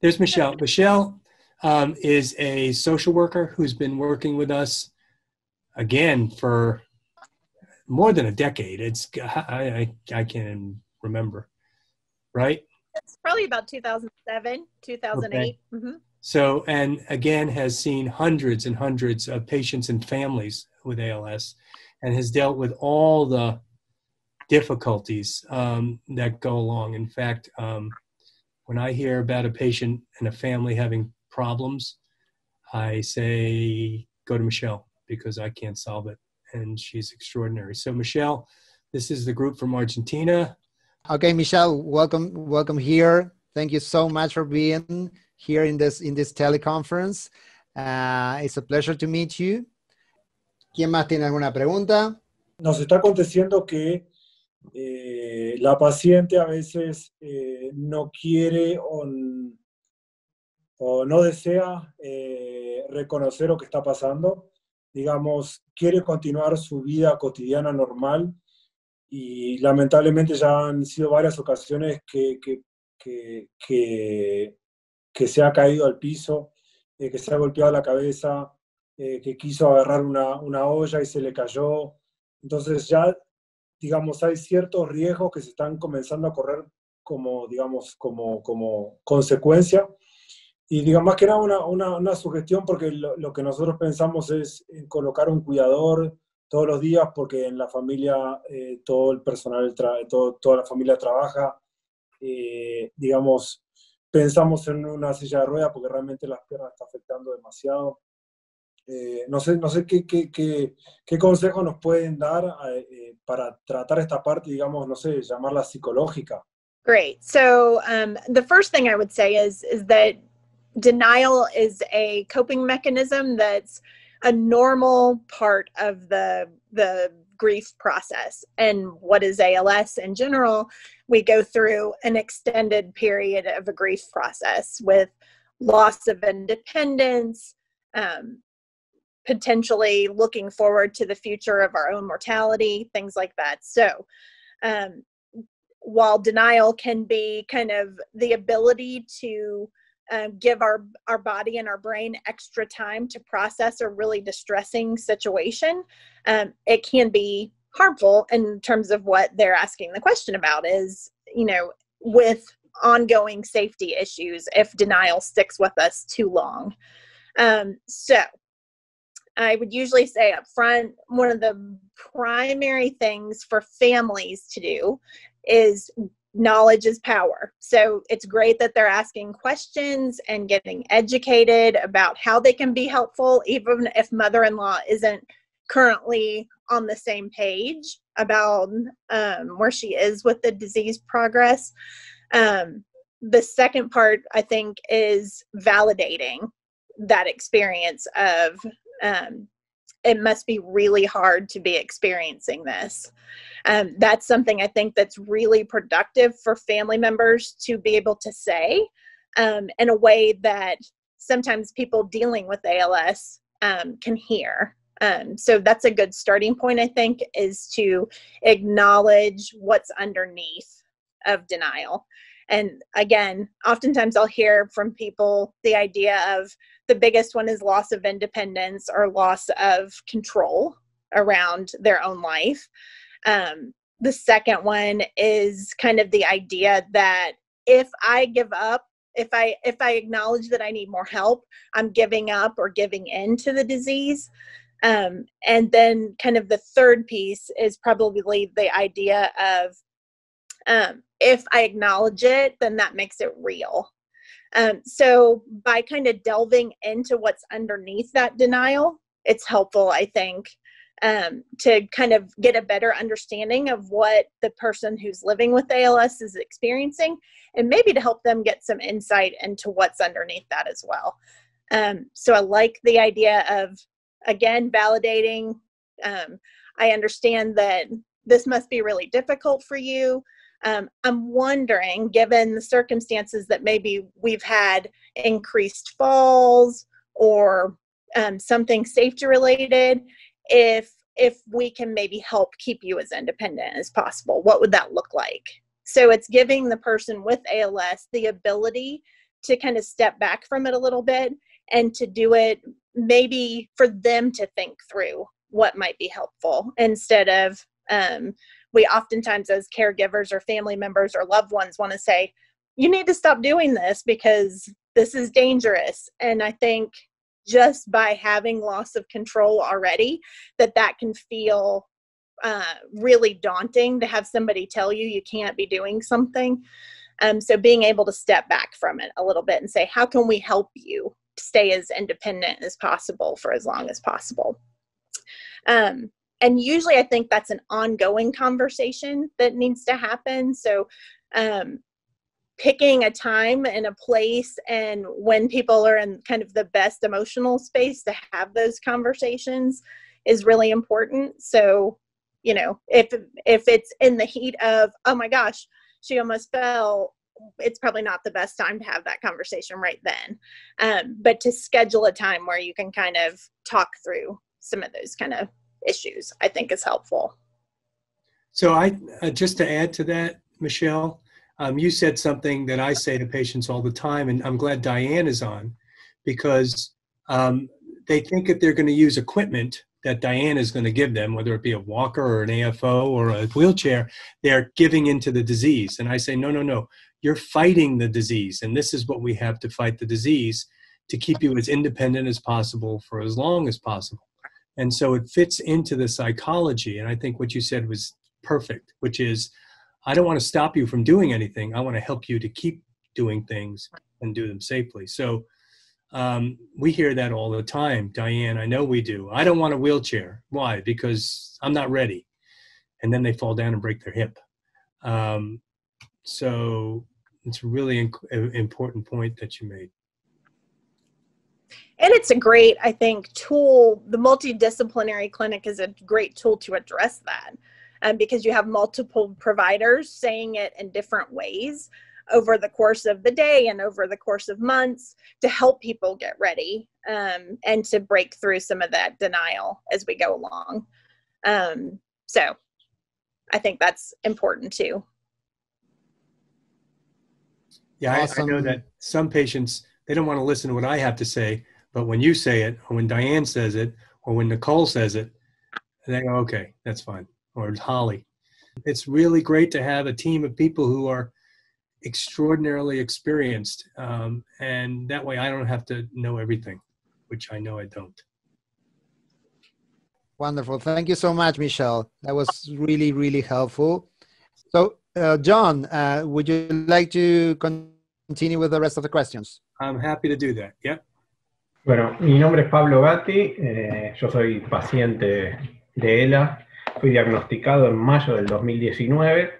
There's Michelle. Michelle um, is a social worker who's been working with us again for more than a decade. It's I I, I can't remember, right? It's probably about 2007, 2008. Okay. Mm-hmm. So, and again, has seen hundreds and hundreds of patients and families with ALS, and has dealt with all the difficulties um, that go along. In fact, um, when I hear about a patient and a family having problems, I say, go to Michelle because I can't solve it. And she's extraordinary. So, Michelle, this is the group from Argentina. Okay, Michelle, welcome, welcome here. Thank you so much for being here in this in this teleconference. Uh, it's a pleasure to meet you. ¿Quién más tiene alguna pregunta? Nos está aconteciendo que eh, la paciente a veces eh, no quiere o, o no desea eh, reconocer lo que está pasando. Digamos, quiere continuar su vida cotidiana normal y lamentablemente ya han sido varias ocasiones que, que, que, que se ha caído al piso, que se ha golpeado la cabeza, que quiso agarrar una, una olla y se le cayó. Entonces ya digamos, hay ciertos riesgos que se están comenzando a correr como, digamos, como, como consecuencia. Y digamos, más que nada una, una, una sugestión porque lo, que nosotros pensamos es en colocar un cuidador todos los días porque en la familia eh, todo el personal, todo, toda la familia trabaja. Eh, digamos, pensamos en una silla de rueda porque realmente las piernas están afectando demasiado. Eh, no sé, no sé qué, qué, qué, qué nos pueden dar eh, para tratar esta parte, digamos, no sé, llamarla psicológica. Great. So um, the first thing I would say is is that denial is a coping mechanism that's a normal part of the the grief process and what is ALS in general we go through an extended period of a grief process with loss of independence um, potentially looking forward to the future of our own mortality, things like that. So, um, while denial can be kind of the ability to um, give our our body and our brain extra time to process a really distressing situation, um, it can be harmful in terms of what they're asking the question about. Is you know with ongoing safety issues if denial sticks with us too long. Um, so I would usually say up front, one of the primary things for families to do is knowledge is power. So it's great that they're asking questions and getting educated about how they can be helpful, even if mother in law isn't currently on the same page about um, where she is with the disease progress. Um, the second part, I think, is validating that experience of um, it must be really hard to be experiencing this. Um, that's something I think that's really productive for family members to be able to say um, in a way that sometimes people dealing with ALS um, can hear. Um, so that's a good starting point, I think, is to acknowledge what's underneath of denial. And again, oftentimes I'll hear from people the idea of the biggest one is loss of independence or loss of control around their own life. Um, the second one is kind of the idea that if I give up, if I if I acknowledge that I need more help, I'm giving up or giving in to the disease. Um, and then kind of the third piece is probably the idea of um, if I acknowledge it, then that makes it real. Um, so by kind of delving into what's underneath that denial, it's helpful, I think, um, to kind of get a better understanding of what the person who's living with ALS is experiencing, and maybe to help them get some insight into what's underneath that as well. Um, so I like the idea of, again, validating. Um, I understand that this must be really difficult for you. Um, I'm wondering, given the circumstances that maybe we've had increased falls or um, something safety related, if if we can maybe help keep you as independent as possible, what would that look like? So it's giving the person with ALS the ability to kind of step back from it a little bit and to do it maybe for them to think through what might be helpful instead of um, we oftentimes as caregivers or family members or loved ones want to say you need to stop doing this because this is dangerous. And i think just by having loss of control already that that can feel uh, really daunting to have somebody tell you you can't be doing something. Um, so being able to step back from it a little bit and say how can we help you stay as independent as possible for as long as possible? Um, and usually i think that's an ongoing conversation that needs to happen. So um, picking a time and a place and when people are in kind of the best emotional space to have those conversations is really important. So you know if if it's in the heat of oh my gosh she almost fell it's probably not the best time to have that conversation right then. Um, but to schedule a time where you can kind of talk through some of those kind of issues i think is helpful so i uh, just to add to that michelle um, you said something that I say to patients all the time, and I'm glad Diane is on because um, they think if they're going to use equipment that Diane is going to give them, whether it be a walker or an AFO or a wheelchair, they're giving into the disease. And I say, no, no, no, you're fighting the disease. And this is what we have to fight the disease to keep you as independent as possible for as long as possible. And so it fits into the psychology. And I think what you said was perfect, which is I don't want to stop you from doing anything. I want to help you to keep doing things and do them safely. So um, we hear that all the time, Diane. I know we do. I don't want a wheelchair. Why? Because I'm not ready. And then they fall down and break their hip. Um, so it's a really inc- important point that you made. And it's a great, I think, tool. The multidisciplinary clinic is a great tool to address that um, because you have multiple providers saying it in different ways over the course of the day and over the course of months to help people get ready um, and to break through some of that denial as we go along. Um, so I think that's important too. Yeah, awesome. I, I know that some patients they don't want to listen to what I have to say, but when you say it, or when Diane says it, or when Nicole says it, they go, "Okay, that's fine." or Holly. It's really great to have a team of people who are extraordinarily experienced, um, and that way I don't have to know everything, which I know I don't. Wonderful. Thank you so much, Michelle. That was really, really helpful. So, uh, John, uh, would you like to continue with the rest of the questions? I'm happy to do that. Yep. Bueno, mi nombre es Pablo Gatti, eh, yo soy paciente de ELA fui diagnosticado en mayo del 2019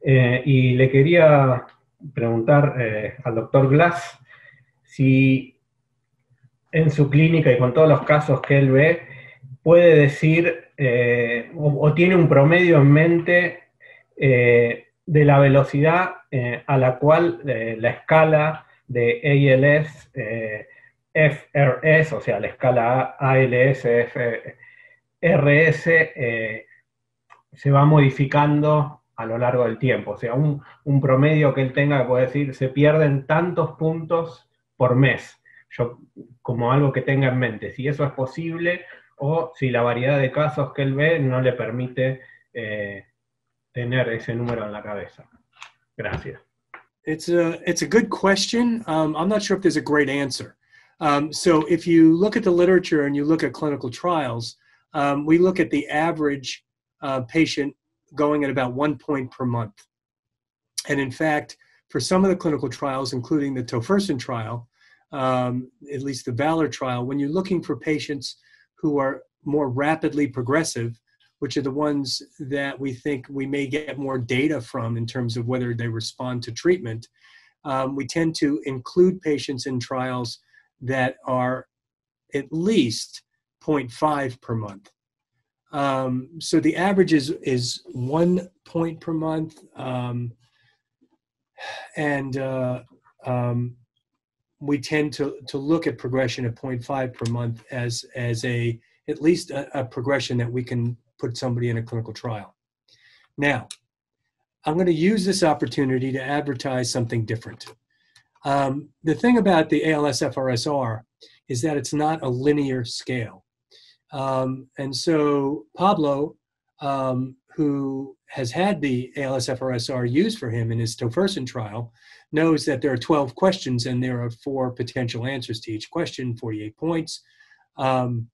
eh, y le quería preguntar eh, al doctor Glass si en su clínica y con todos los casos que él ve, puede decir eh, o, tiene un promedio en mente de la velocidad a la cual la escala de ALS, FRS, o sea, la escala ALS, F, RS eh, se va modificando a lo largo del tiempo. O sea, un, promedio que él tenga puede decir, se pierden tantos puntos por mes. Yo, como algo que tenga en mente, si eso es posible o si la variedad de casos que él ve no le permite eh, tener ese número en la cabeza. Gracias. It's a, it's a good question. Um, I'm not sure if there's a great answer. Um, so if you look at the literature and you look at clinical trials, um, we look at the average uh, patient going at about one point per month. And in fact, for some of the clinical trials, including the tofersen trial, um, at least the Valor trial, when you're looking for patients who are more rapidly progressive, which are the ones that we think we may get more data from in terms of whether they respond to treatment, um, we tend to include patients in trials that are at least 0.5 per month. Um, so the average is, is one point per month. Um, and uh, um, we tend to, to look at progression at 0.5 per month as, as a, at least a, a progression that we can put somebody in a clinical trial. Now, I'm going to use this opportunity to advertise something different. Um, the thing about the ALS FRSR is that it's not a linear scale. Um, and so Pablo, um, who has had the ALS FRSR used for him in his tofersen trial, knows that there are 12 questions and there are four potential answers to each question, 48 points. Um,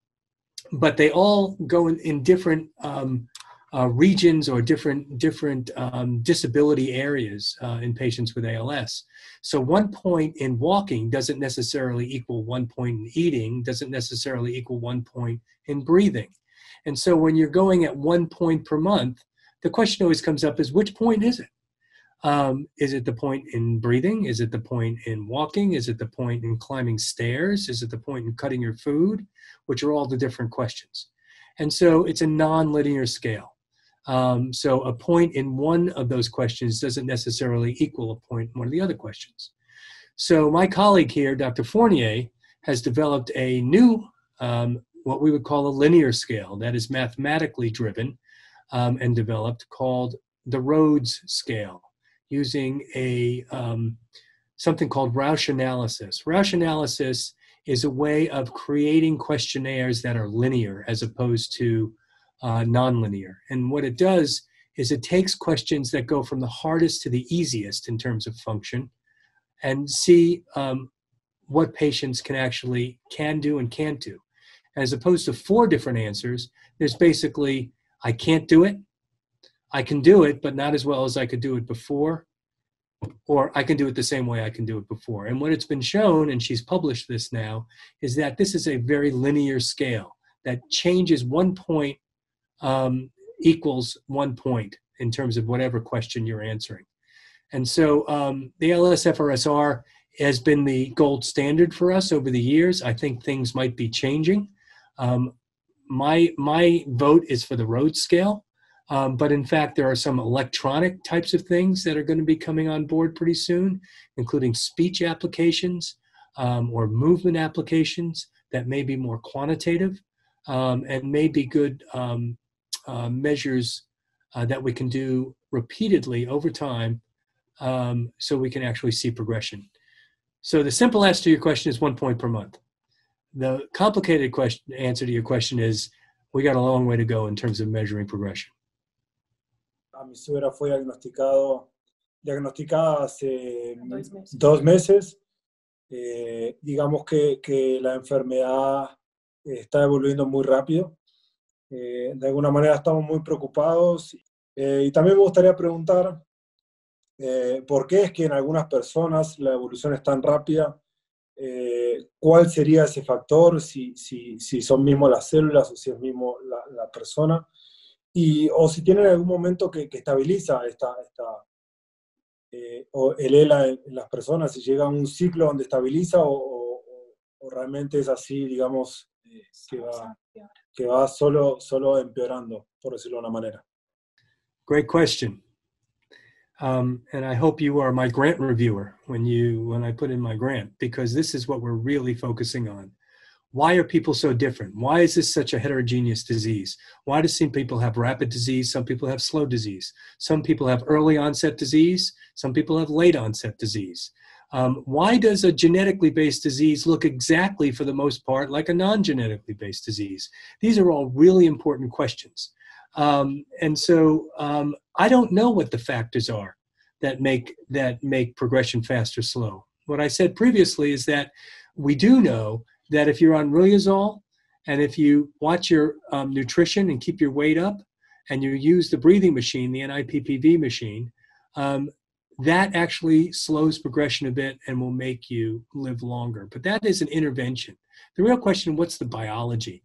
but they all go in, in different um, uh, regions or different different um, disability areas uh, in patients with ALS. So one point in walking doesn't necessarily equal one point in eating, doesn't necessarily equal one point in breathing. And so when you're going at one point per month, the question always comes up is which point is it? Um, is it the point in breathing? Is it the point in walking? Is it the point in climbing stairs? Is it the point in cutting your food? Which are all the different questions. And so it's a non-linear scale. Um, so a point in one of those questions doesn't necessarily equal a point in one of the other questions. So my colleague here, Dr. Fournier, has developed a new, um, what we would call a linear scale that is mathematically driven um, and developed called the ROADS scale using a um, something called Rasch analysis. Rasch analysis is a way of creating questionnaires that are linear as opposed to uh, nonlinear. And what it does is it takes questions that go from the hardest to the easiest in terms of function and see um, what patients can actually can do and can't do. As opposed to four different answers, there's basically I can't do it, I can do it, but not as well as I could do it before, or I can do it the same way I can do it before. And what it's been shown, and she's published this now, is that this is a very linear scale that changes one point um, equals one point in terms of whatever question you're answering. And so um, the ALS FRSR has been the gold standard for us over the years. I think things might be changing. Um, my my vote is for the ROADS scale, um, but in fact there are some electronic types of things that are going to be coming on board pretty soon, including speech applications um, or movement applications that may be more quantitative um, and may be good um, uh, measures uh, that we can do repeatedly over time um, so we can actually see progression. So the simple answer to your question is one point per month. The complicated question, answer to your question is we got a long way to go in terms of measuring progression. A mi suegra fue diagnosticado, diagnosticada hace dos meses. Dos meses. Eh, digamos que, que la enfermedad está evolviendo muy rápido. Eh, de alguna manera estamos muy preocupados. Eh, y también me gustaría preguntar eh, por qué es que en algunas personas la evolución es tan rápida. ¿Cuál sería ese factor? Si, si, si, son mismo las células o si es mismo la, la persona. Y, o si tiene algún momento que, estabiliza esta, esta o el ELA en, las personas, si llega a un ciclo donde estabiliza o, o realmente es así, digamos, que va, que va solo, solo empeorando, por decirlo de una manera. Great question. Um, and I hope you are my grant reviewer when you when I put in my grant because this is what we're really focusing on. Why are people so different? Why is this such a heterogeneous disease? Why do some people have rapid disease? Some people have slow disease. Some people have early onset disease. Some people have late onset disease. Um, why does a genetically based disease look exactly, for the most part, like a non genetically based disease? These are all really important questions. Um, and so um, I don't know what the factors are that make, that make progression fast or slow. What I said previously is that we do know that if you're on riluzole and if you watch your um, nutrition and keep your weight up and you use the breathing machine, the NIPPV machine, um, that actually slows progression a bit and will make you live longer. But that is an intervention. The real question what's the biology?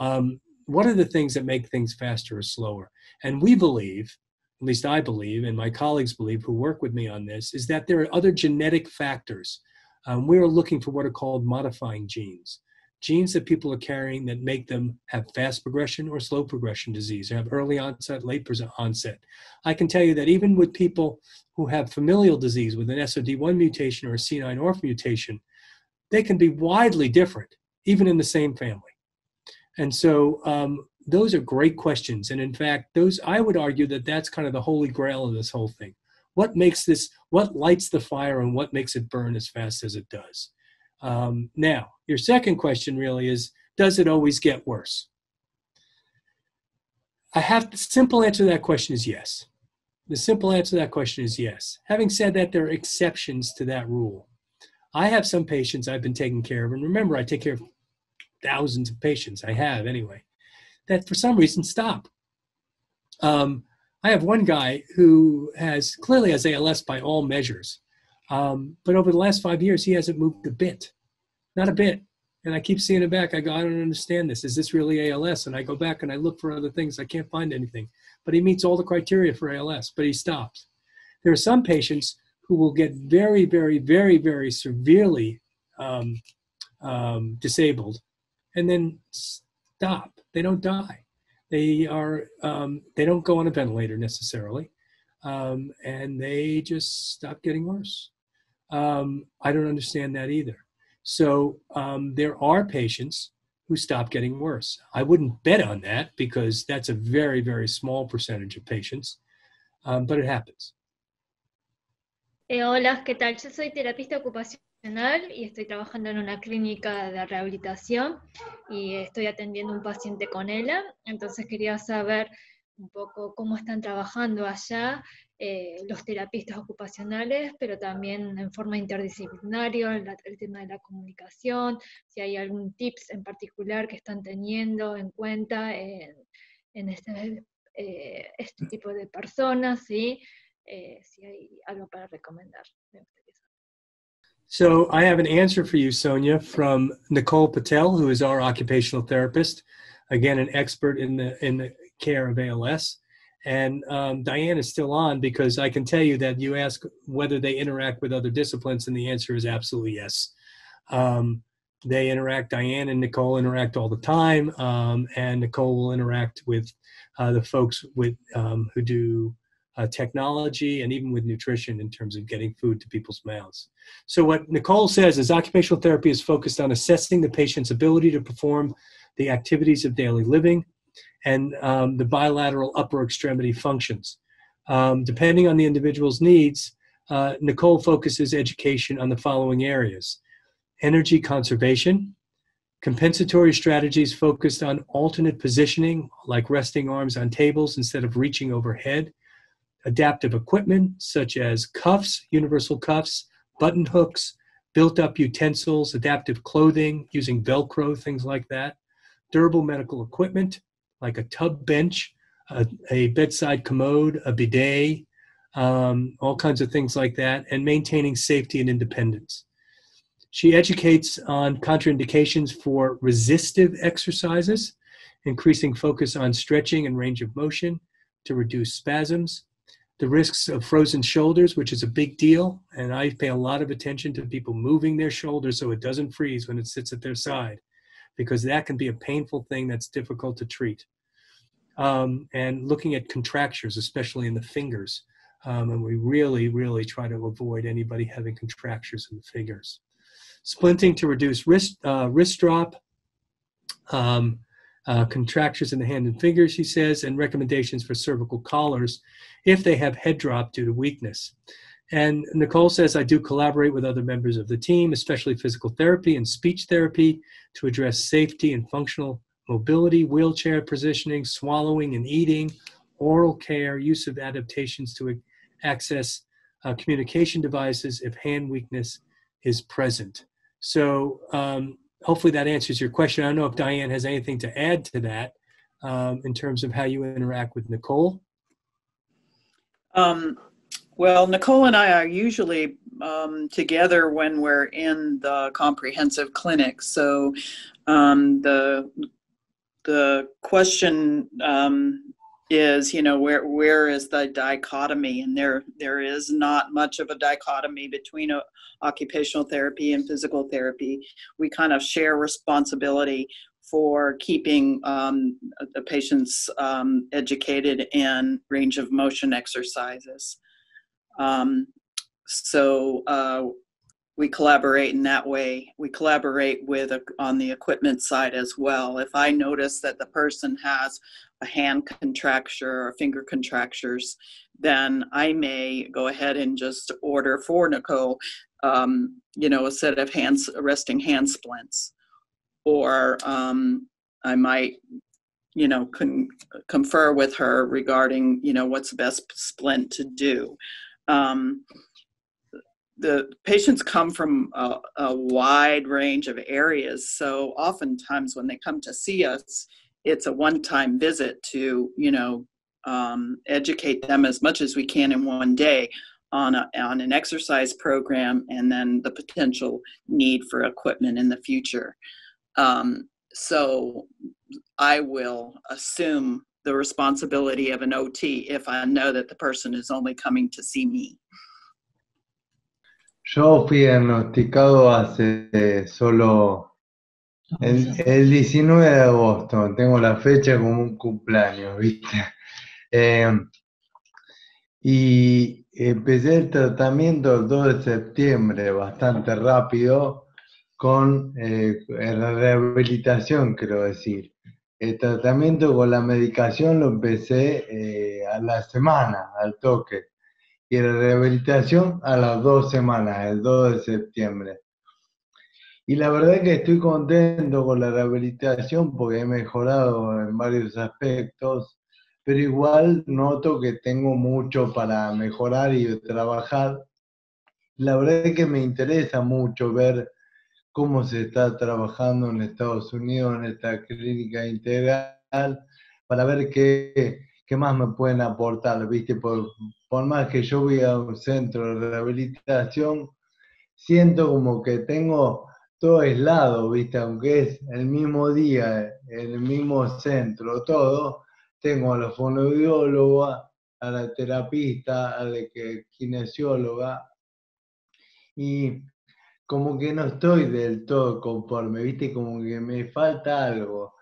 Um, what are the things that make things faster or slower? And we believe, at least I believe, and my colleagues believe who work with me on this, is that there are other genetic factors. Um, we're looking for what are called modifying genes genes that people are carrying that make them have fast progression or slow progression disease, or have early onset, late onset. I can tell you that even with people who have familial disease with an SOD1 mutation or a C9orf mutation, they can be widely different, even in the same family. And so um, those are great questions. And in fact, those I would argue that that's kind of the holy grail of this whole thing. What makes this, what lights the fire and what makes it burn as fast as it does? Um, now, your second question really is Does it always get worse? I have the simple answer to that question is yes. The simple answer to that question is yes. Having said that, there are exceptions to that rule. I have some patients I've been taking care of, and remember, I take care of thousands of patients, I have anyway, that for some reason stop. Um, I have one guy who has clearly has ALS by all measures, um, but over the last five years, he hasn't moved a bit, not a bit. And I keep seeing it back. I go, I don't understand this. Is this really ALS? And I go back and I look for other things. I can't find anything. But he meets all the criteria for ALS, but he stops. There are some patients who will get very, very, very, very severely um, um, disabled and then stop. They don't die. They are. Um, they don't go on a ventilator necessarily, um, and they just stop getting worse. Um, I don't understand that either. So um, there are patients who stop getting worse. I wouldn't bet on that because that's a very, very small percentage of patients, um, but it happens. Eh, hola, ¿qué tal? Yo soy terapista ocupacional y estoy trabajando en una clínica de rehabilitación y estoy atendiendo un paciente con ELA. Entonces quería saber un poco cómo están trabajando allá eh, los terapistas ocupacionales, pero también en forma interdisciplinaria, el, tema de la comunicación, si hay algún tips en particular que están teniendo en cuenta en, en este, eh, este tipo de personas, ¿sí? Eh, si hay algo para recomendar. So I have an answer for you, Sonia, from Nicole Patel, who is our occupational therapist, again an expert in the in the care of ALS. And um, Diane is still on because I can tell you that you ask whether they interact with other disciplines, and the answer is absolutely yes. Um, they interact, Diane and Nicole interact all the time, um, and Nicole will interact with uh, the folks with um, who do uh, technology and even with nutrition in terms of getting food to people's mouths. So, what Nicole says is occupational therapy is focused on assessing the patient's ability to perform the activities of daily living and um, the bilateral upper extremity functions. Um, depending on the individual's needs, uh, Nicole focuses education on the following areas energy conservation, compensatory strategies focused on alternate positioning, like resting arms on tables instead of reaching overhead, adaptive equipment such as cuffs, universal cuffs, button hooks, built up utensils, adaptive clothing using Velcro, things like that, durable medical equipment, like a tub bench, a, a bedside commode, a bidet, um, all kinds of things like that, and maintaining safety and independence. She educates on contraindications for resistive exercises, increasing focus on stretching and range of motion to reduce spasms, the risks of frozen shoulders, which is a big deal, and I pay a lot of attention to people moving their shoulders so it doesn't freeze when it sits at their side, because that can be a painful thing that's difficult to treat um, and looking at contractures, especially in the fingers. Um, and we really, really try to avoid anybody having contractures in the fingers. Splinting to reduce wrist, uh, wrist drop, um, uh, contractures in the hand and fingers, he says, and recommendations for cervical collars if they have head drop due to weakness. And Nicole says, I do collaborate with other members of the team, especially physical therapy and speech therapy, to address safety and functional mobility, wheelchair positioning, swallowing and eating, oral care, use of adaptations to access uh, communication devices if hand weakness is present. So um, hopefully that answers your question. I don't know if Diane has anything to add to that um, in terms of how you interact with Nicole. Um, well, Nicole and I are usually um, together when we're in the comprehensive clinic. So um, the the question um, is, you know, where where is the dichotomy? And there there is not much of a dichotomy between a, occupational therapy and physical therapy. We kind of share responsibility for keeping um, the patients um, educated in range of motion exercises. Um, so uh, we collaborate in that way. We collaborate with on the equipment side as well. If I notice that the person has a hand contracture or finger contractures, then I may go ahead and just order for Nicole, um, you know, a set of hands resting hand splints, or um, I might, you know, con- confer with her regarding, you know, what's the best splint to do. Um, the patients come from a, a, wide range of areas. So oftentimes when they come to see us it's a one-time visit to you know um, educate them as much as we can in one day on, a, on an exercise program and then the potential need for equipment in the future. Um, so i will assume the responsibility of an ot if i know that the person is only coming to see me Yo fui diagnosticado hace solo el, el 19 de agosto, tengo la fecha como un cumpleaños, ¿viste? [laughs] Eh, y empecé el tratamiento el 2 de septiembre, bastante rápido, con eh, rehabilitación, quiero decir. El tratamiento con la medicación lo empecé eh, a la semana, al toque y la rehabilitación a las dos semanas, el 2 de septiembre. Y la verdad es que estoy contento con la rehabilitación porque he mejorado en varios aspectos, pero igual noto que tengo mucho para mejorar y trabajar. La verdad es que me interesa mucho ver cómo se está trabajando en Estados Unidos en esta clínica integral para ver qué, qué más me pueden aportar, ¿viste? Por, por más que yo voy a un centro de rehabilitación, siento como que tengo todo aislado, ¿viste? Aunque es el mismo día, el mismo centro, todo, tengo a la fonoaudióloga, a la terapista, a la kinesióloga, y como que no estoy del todo conforme, ¿viste? Como que me falta algo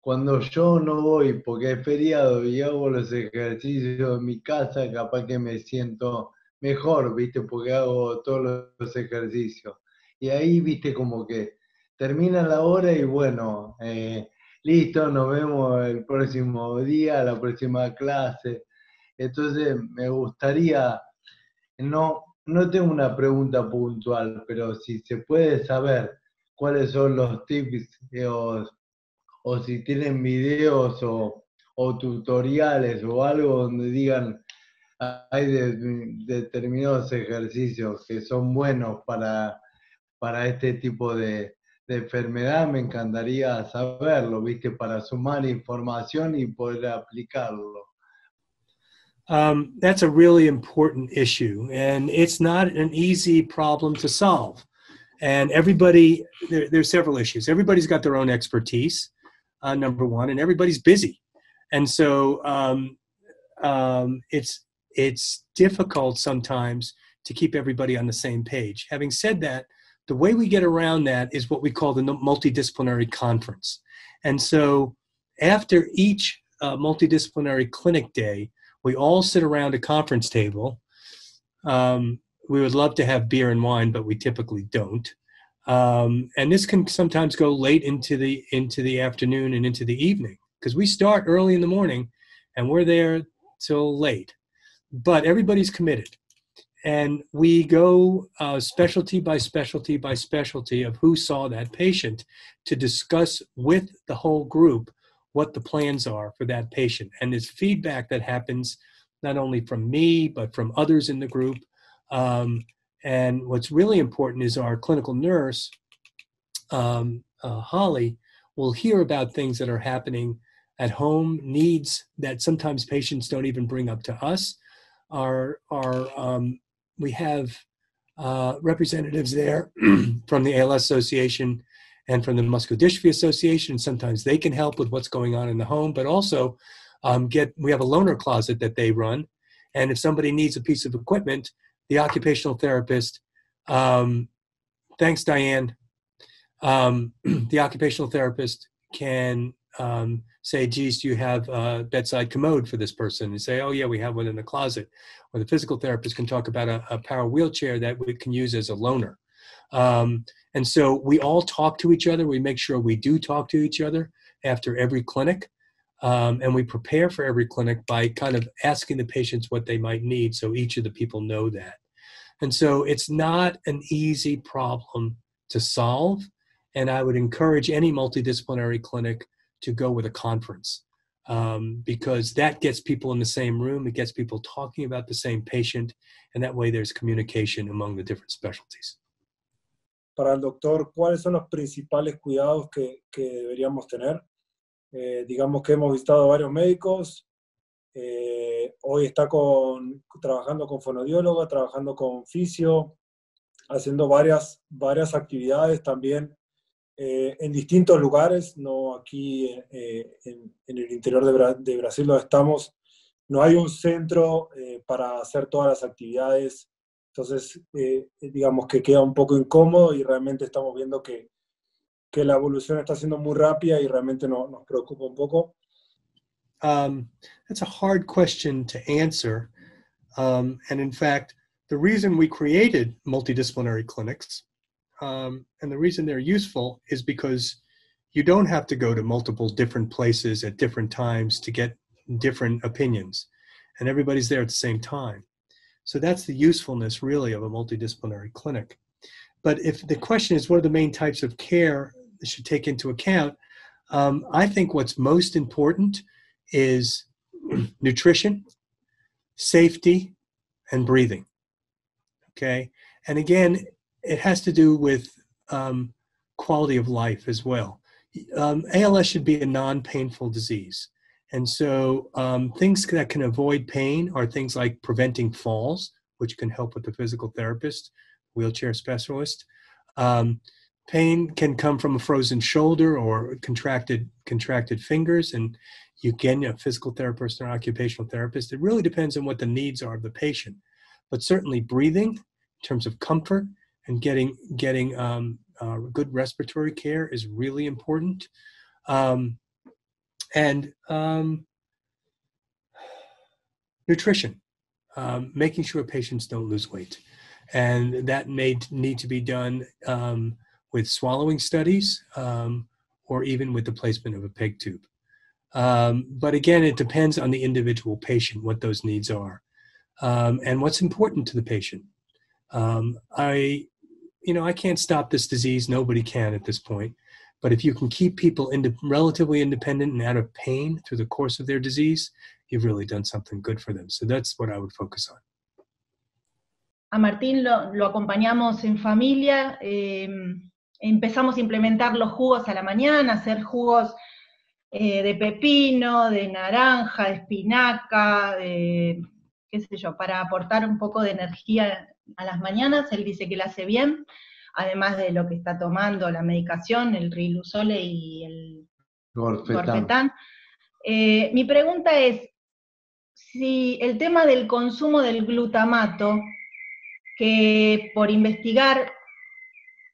cuando yo no voy porque es feriado y hago los ejercicios en mi casa, capaz que me siento mejor, ¿viste? Porque hago todos los ejercicios. Y ahí, ¿viste? Como que termina la hora y bueno, eh, listo, nos vemos el próximo día, la próxima clase. Entonces, me gustaría, no, no tengo una pregunta puntual, pero si se puede saber cuáles son los tips o o si tienen videos o, tutoriales o algo donde digan hay determinados ejercicios que son buenos para, para este tipo de, enfermedad, me encantaría saberlo, ¿viste? Para sumar información y poder aplicarlo. Um, that's a really important issue, and it's not an easy problem to solve. And everybody, there, there's several issues. Everybody's got their own expertise uh, number one, and everybody's busy, and so um, um, it's it's difficult sometimes to keep everybody on the same page. Having said that, the way we get around that is what we call the multidisciplinary conference, and so after each uh, multidisciplinary clinic day, we all sit around a conference table. Um, we would love to have beer and wine, but we typically don't. Um, and this can sometimes go late into the into the afternoon and into the evening because we start early in the morning and we're there till late. But everybody's committed. And we go uh, specialty by specialty by specialty of who saw that patient to discuss with the whole group what the plans are for that patient and there's feedback that happens not only from me but from others in the group um, and what's really important is our clinical nurse, um, uh, Holly, will hear about things that are happening at home, needs that sometimes patients don't even bring up to us. Our, our, um, we have uh, representatives there [clears throat] from the ALS Association and from the Muscular Dystrophy Association. Sometimes they can help with what's going on in the home, but also um, get we have a loaner closet that they run, and if somebody needs a piece of equipment, the occupational therapist. Um, thanks, Diane. Um, [clears throat] the occupational therapist can um, say, geez, do you have a bedside commode for this person? And say, oh, yeah, we have one in the closet. Or the physical therapist can talk about a, a power wheelchair that we can use as a loaner. Um, and so we all talk to each other. We make sure we do talk to each other after every clinic. Um, and we prepare for every clinic by kind of asking the patients what they might need so each of the people know that. And so it's not an easy problem to solve. And I would encourage any multidisciplinary clinic to go with a conference um, because that gets people in the same room, it gets people talking about the same patient, and that way there's communication among the different specialties. Para el doctor, ¿cuáles son los principales cuidados que, que deberíamos tener? Eh, digamos que hemos visitado varios médicos, eh, hoy está con, trabajando con fonodiólogo, trabajando con fisio, haciendo varias, varias actividades también eh, en distintos lugares, no aquí eh, en, en, el interior de, de, Brasil donde estamos, no hay un centro eh, para hacer todas las actividades, entonces digamos que queda un poco incómodo y realmente estamos viendo que, que la evolución está siendo muy rápida y realmente no, nos preocupa un poco. Um, that's a hard question to answer. Um, and in fact, the reason we created multidisciplinary clinics Um, and the reason they're useful is because you don't have to go to multiple different places at different times to get different opinions, and everybody's there at the same time. So that's the usefulness, really, of a multidisciplinary clinic. But if the question is what are the main types of care that should take into account, um, I think what's most important is [clears throat] nutrition, safety, and breathing. Okay. And again, it has to do with um, quality of life as well. Um, ALS should be a non-painful disease. And so um, things that can avoid pain are things like preventing falls, which can help with the physical therapist, wheelchair specialist. Um, pain can come from a frozen shoulder or contracted contracted fingers, and you can a physical therapist or occupational therapist. It really depends on what the needs are of the patient. But certainly breathing, in terms of comfort, and getting getting um, uh, good respiratory care is really important. Um, and um, nutrition, um, making sure patients don't lose weight, and that may need to be done um, with swallowing studies um, or even with the placement of a peg tube. but again, it depends on the individual patient what those needs are. and what's important to the patient. Um, I, you know, I can't stop this disease. Nobody can at this point. But if you can keep people ind- relatively independent and out of pain through the course of their disease, you've really done something good for them. So that's what I would focus on. A Martín lo, lo acompañamos en familia. Eh, empezamos a implementar los jugos a la mañana, hacer jugos eh, de pepino, de naranja, de espinaca, de, qué sé yo, para aportar un poco de energía a las mañanas, él dice que le hace bien, además de lo que está tomando, la medicación, el riluzole y el gorfetán. Eh, mi pregunta es, si el tema del consumo del glutamato, que por investigar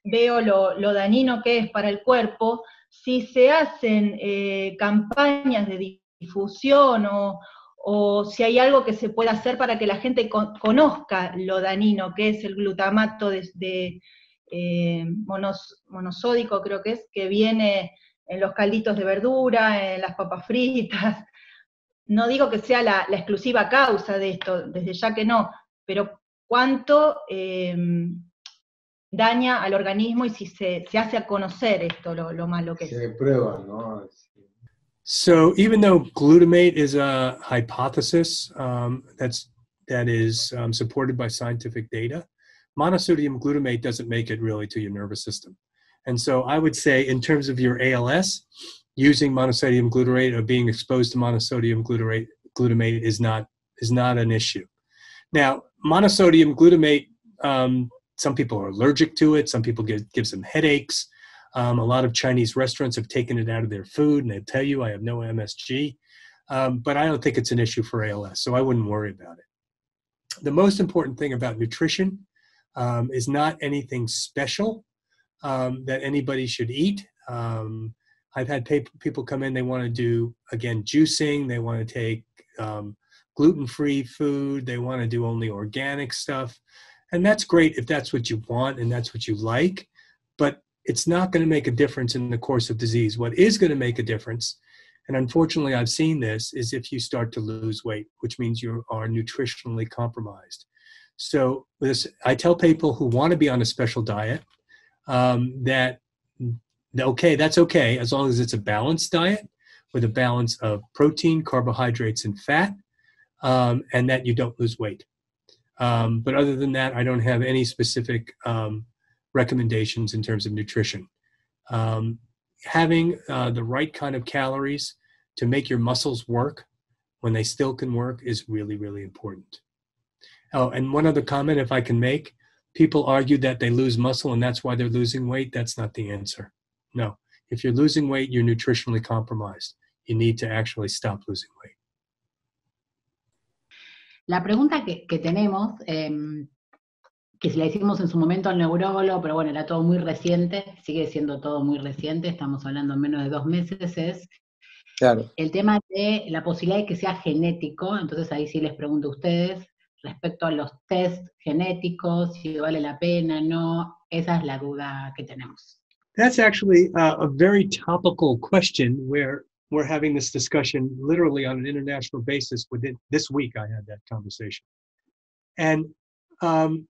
veo lo, dañino que es para el cuerpo, si se hacen eh, campañas de difusión o, o si hay algo que se pueda hacer para que la gente conozca lo dañino que es el glutamato de, eh, monosódico, creo que es, que viene en los calditos de verdura, en las papas fritas. No digo que sea la, exclusiva causa de esto, desde ya que no, pero cuánto em, daña al organismo y si se, hace a conocer esto, lo, lo malo que es. Se prueba, ¿no? So even though glutamate is a hypothesis um, that's that is um, supported by scientific data, monosodium glutamate doesn't make it really to your nervous system. And so I would say, in terms of your ALS, using monosodium glutamate or being exposed to monosodium glutamate, glutamate is not is not an issue. Now, monosodium glutamate, um, some people are allergic to it. Some people get gives them headaches. Um, a lot of Chinese restaurants have taken it out of their food, and they tell you I have no MSG. Um, but I don't think it's an issue for ALS, so I wouldn't worry about it. The most important thing about nutrition um, is not anything special um, that anybody should eat. Um, I've had people come in, they want to do, again, juicing, they want to take um, gluten free food, they want to do only organic stuff. And that's great if that's what you want and that's what you like, but it's not going to make a difference in the course of disease. What is going to make a difference, and unfortunately I've seen this, is if you start to lose weight, which means you are nutritionally compromised. So this, I tell people who want to be on a special diet um, that okay, that's okay as long as it's a balanced diet with a balance of protein, carbohydrates, and fat, um, and that you don't lose weight. Um, but other than that, I don't have any specific um, recommendations in terms of nutrition. Um, having uh, the right kind of calories to make your muscles work when they still can work is really, really important. Oh, and one other comment, if I can make people argue that they lose muscle and that's why they're losing weight. That's not the answer. No. If you're losing weight, you're nutritionally compromised. You need to actually stop losing weight. La pregunta que, que tenemos, eh, que si la hicimos en su momento al neurólogo, pero bueno, era todo muy reciente, sigue siendo todo muy reciente, estamos hablando en menos de dos meses, es claro. el tema de la posibilidad de que sea genético, entonces ahí sí les pregunto a ustedes, respecto a los test genéticos, si vale la pena, no, esa es la duda que tenemos. That's actually uh, a very topical question where we're having this discussion literally on an international basis. Within this week, I had that conversation. And um,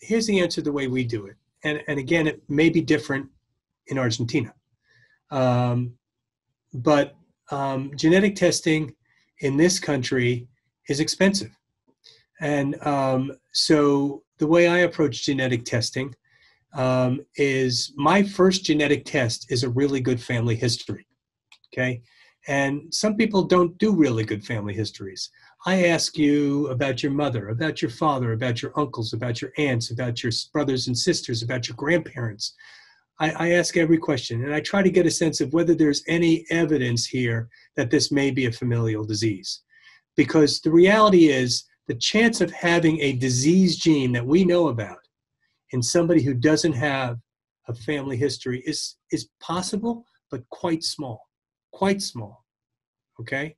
here's the answer the way we do it. And, and again, it may be different in Argentina. Um, but um, genetic testing in this country is expensive. And um, so the way I approach genetic testing um, is my first genetic test is a really good family history. Okay. And some people don't do really good family histories. I ask you about your mother, about your father, about your uncles, about your aunts, about your brothers and sisters, about your grandparents. I, I ask every question and I try to get a sense of whether there's any evidence here that this may be a familial disease. Because the reality is, the chance of having a disease gene that we know about in somebody who doesn't have a family history is is possible but quite small quite small okay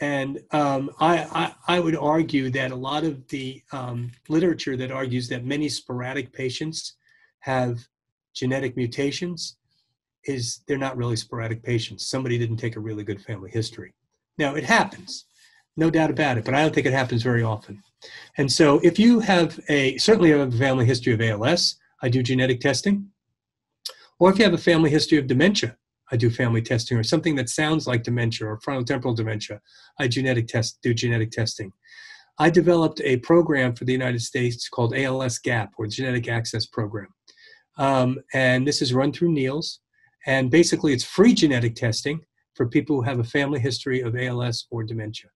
and um, I, I, I, would argue that a lot of the um, literature that argues that many sporadic patients have genetic mutations is they're not really sporadic patients. Somebody didn't take a really good family history. Now it happens no doubt about it, but I don't think it happens very often. And so if you have a, certainly have a family history of ALS, I do genetic testing. Or if you have a family history of dementia, I do family testing, or something that sounds like dementia or frontotemporal dementia, I genetic test, do genetic testing. I developed a program for the United States called ALS GAP, or Genetic Access Program. Um, and this is run through NEALS. And basically, it's free genetic testing for people who have a family history of ALS or dementia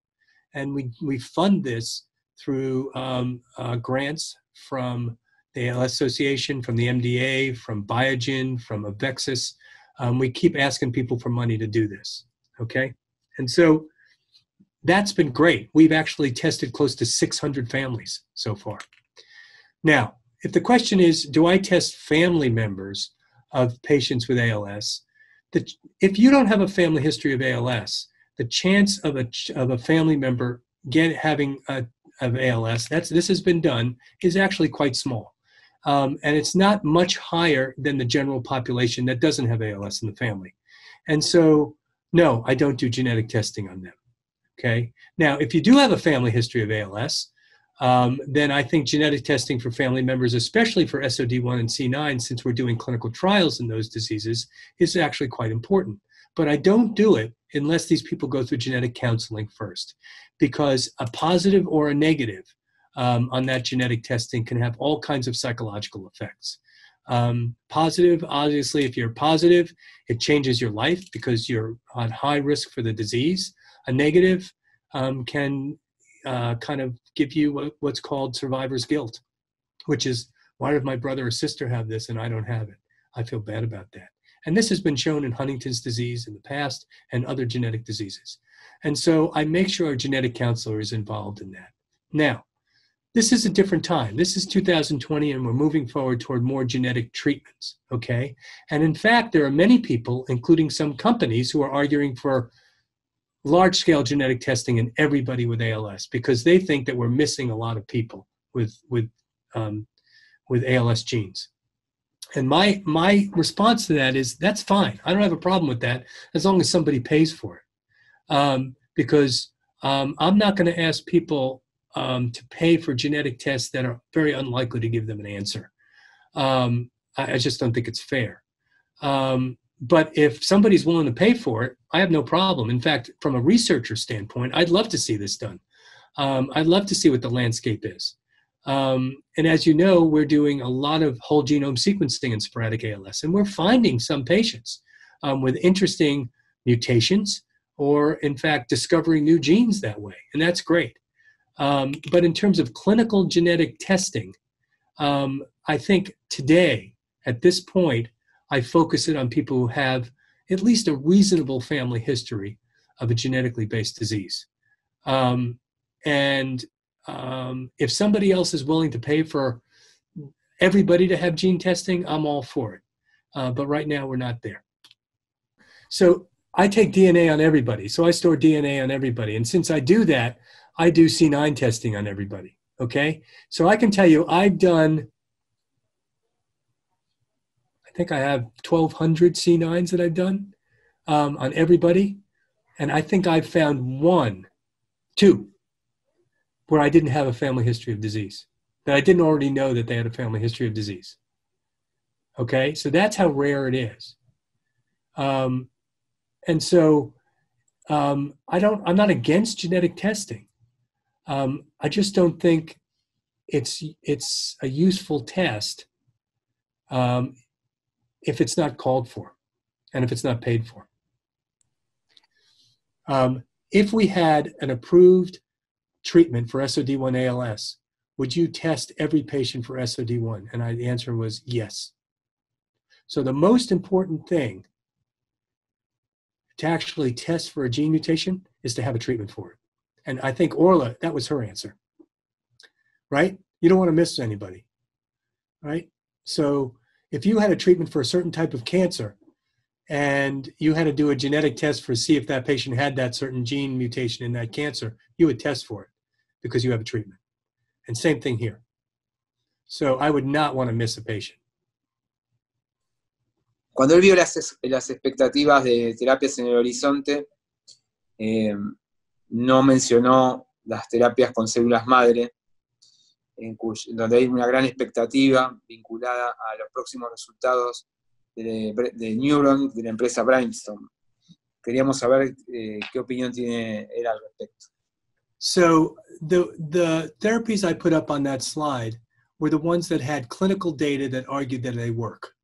and we, we fund this through um, uh, grants from the ALS Association, from the MDA, from Biogen, from Avexis. Um, we keep asking people for money to do this, okay? And so that's been great. We've actually tested close to 600 families so far. Now, if the question is, do I test family members of patients with ALS? The, if you don't have a family history of ALS, the chance of a of a family member get having a, of ALS that's this has been done is actually quite small, um, and it's not much higher than the general population that doesn't have ALS in the family, and so no, I don't do genetic testing on them. Okay, now if you do have a family history of ALS. Um, then I think genetic testing for family members, especially for SOD1 and C9, since we're doing clinical trials in those diseases, is actually quite important. But I don't do it unless these people go through genetic counseling first, because a positive or a negative um, on that genetic testing can have all kinds of psychological effects. Um, positive, obviously, if you're positive, it changes your life because you're on high risk for the disease. A negative um, can uh, kind of give you what's called survivor's guilt, which is why did my brother or sister have this and I don't have it? I feel bad about that. And this has been shown in Huntington's disease in the past and other genetic diseases. And so I make sure our genetic counselor is involved in that. Now, this is a different time. This is 2020, and we're moving forward toward more genetic treatments. Okay. And in fact, there are many people, including some companies, who are arguing for large scale genetic testing in everybody with ALS because they think that we're missing a lot of people with, with, um, with ALS genes. And my, my response to that is that's fine. I don't have a problem with that as long as somebody pays for it. Um, because um, I'm not going to ask people um, to pay for genetic tests that are very unlikely to give them an answer. Um, I, I, just don't think it's fair. Um, but if somebody's willing to pay for it, I have no problem. In fact, from a researcher standpoint, I'd love to see this done. Um, I'd love to see what the landscape is. Um, and as you know, we're doing a lot of whole genome sequencing in sporadic ALS, and we're finding some patients um, with interesting mutations or, in fact, discovering new genes that way. And that's great. Um, but in terms of clinical genetic testing, um, I think today, at this point, I focus it on people who have at least a reasonable family history of a genetically based disease. Um, and um, if somebody else is willing to pay for everybody to have gene testing, I'm all for it. Uh, but right now, we're not there. So I take DNA on everybody. So I store DNA on everybody. And since I do that, I do C9 testing on everybody. Okay. So I can tell you, I've done, I think I have 1,200 C9s that I've done um, on everybody. And I think I've found one, two, where I didn't have a family history of disease, that I didn't already know that they had a family history of disease. Okay. So that's how rare it is. Um, and so um, I don't, I'm not against genetic testing. Um, I just don't think it's it's a useful test um, if it's not called for and if it's not paid for. Um, if we had an approved treatment for SOD1 ALS, would you test every patient for SOD1? And I, the answer was yes. So the most important thing to actually test for a gene mutation is to have a treatment for it. And I think Orla, that was her answer. Right? You don't want to miss anybody. Right? So if you had a treatment for a certain type of cancer and you had to do a genetic test for see if that patient had that certain gene mutation in that cancer, you would test for it because you have a treatment. And same thing here. So I would not want to miss a patient. Cuando él vio las, las expectativas de terapias en el horizonte, eh, no mencionó las terapias con células madre, en donde hay una gran expectativa vinculada a los próximos resultados de, de Neuron, de la empresa Brainstorm. Queríamos saber eh, qué opinión tiene él al respecto. So the, the therapies I put up on that slide were the ones that had clinical data that argued that they work,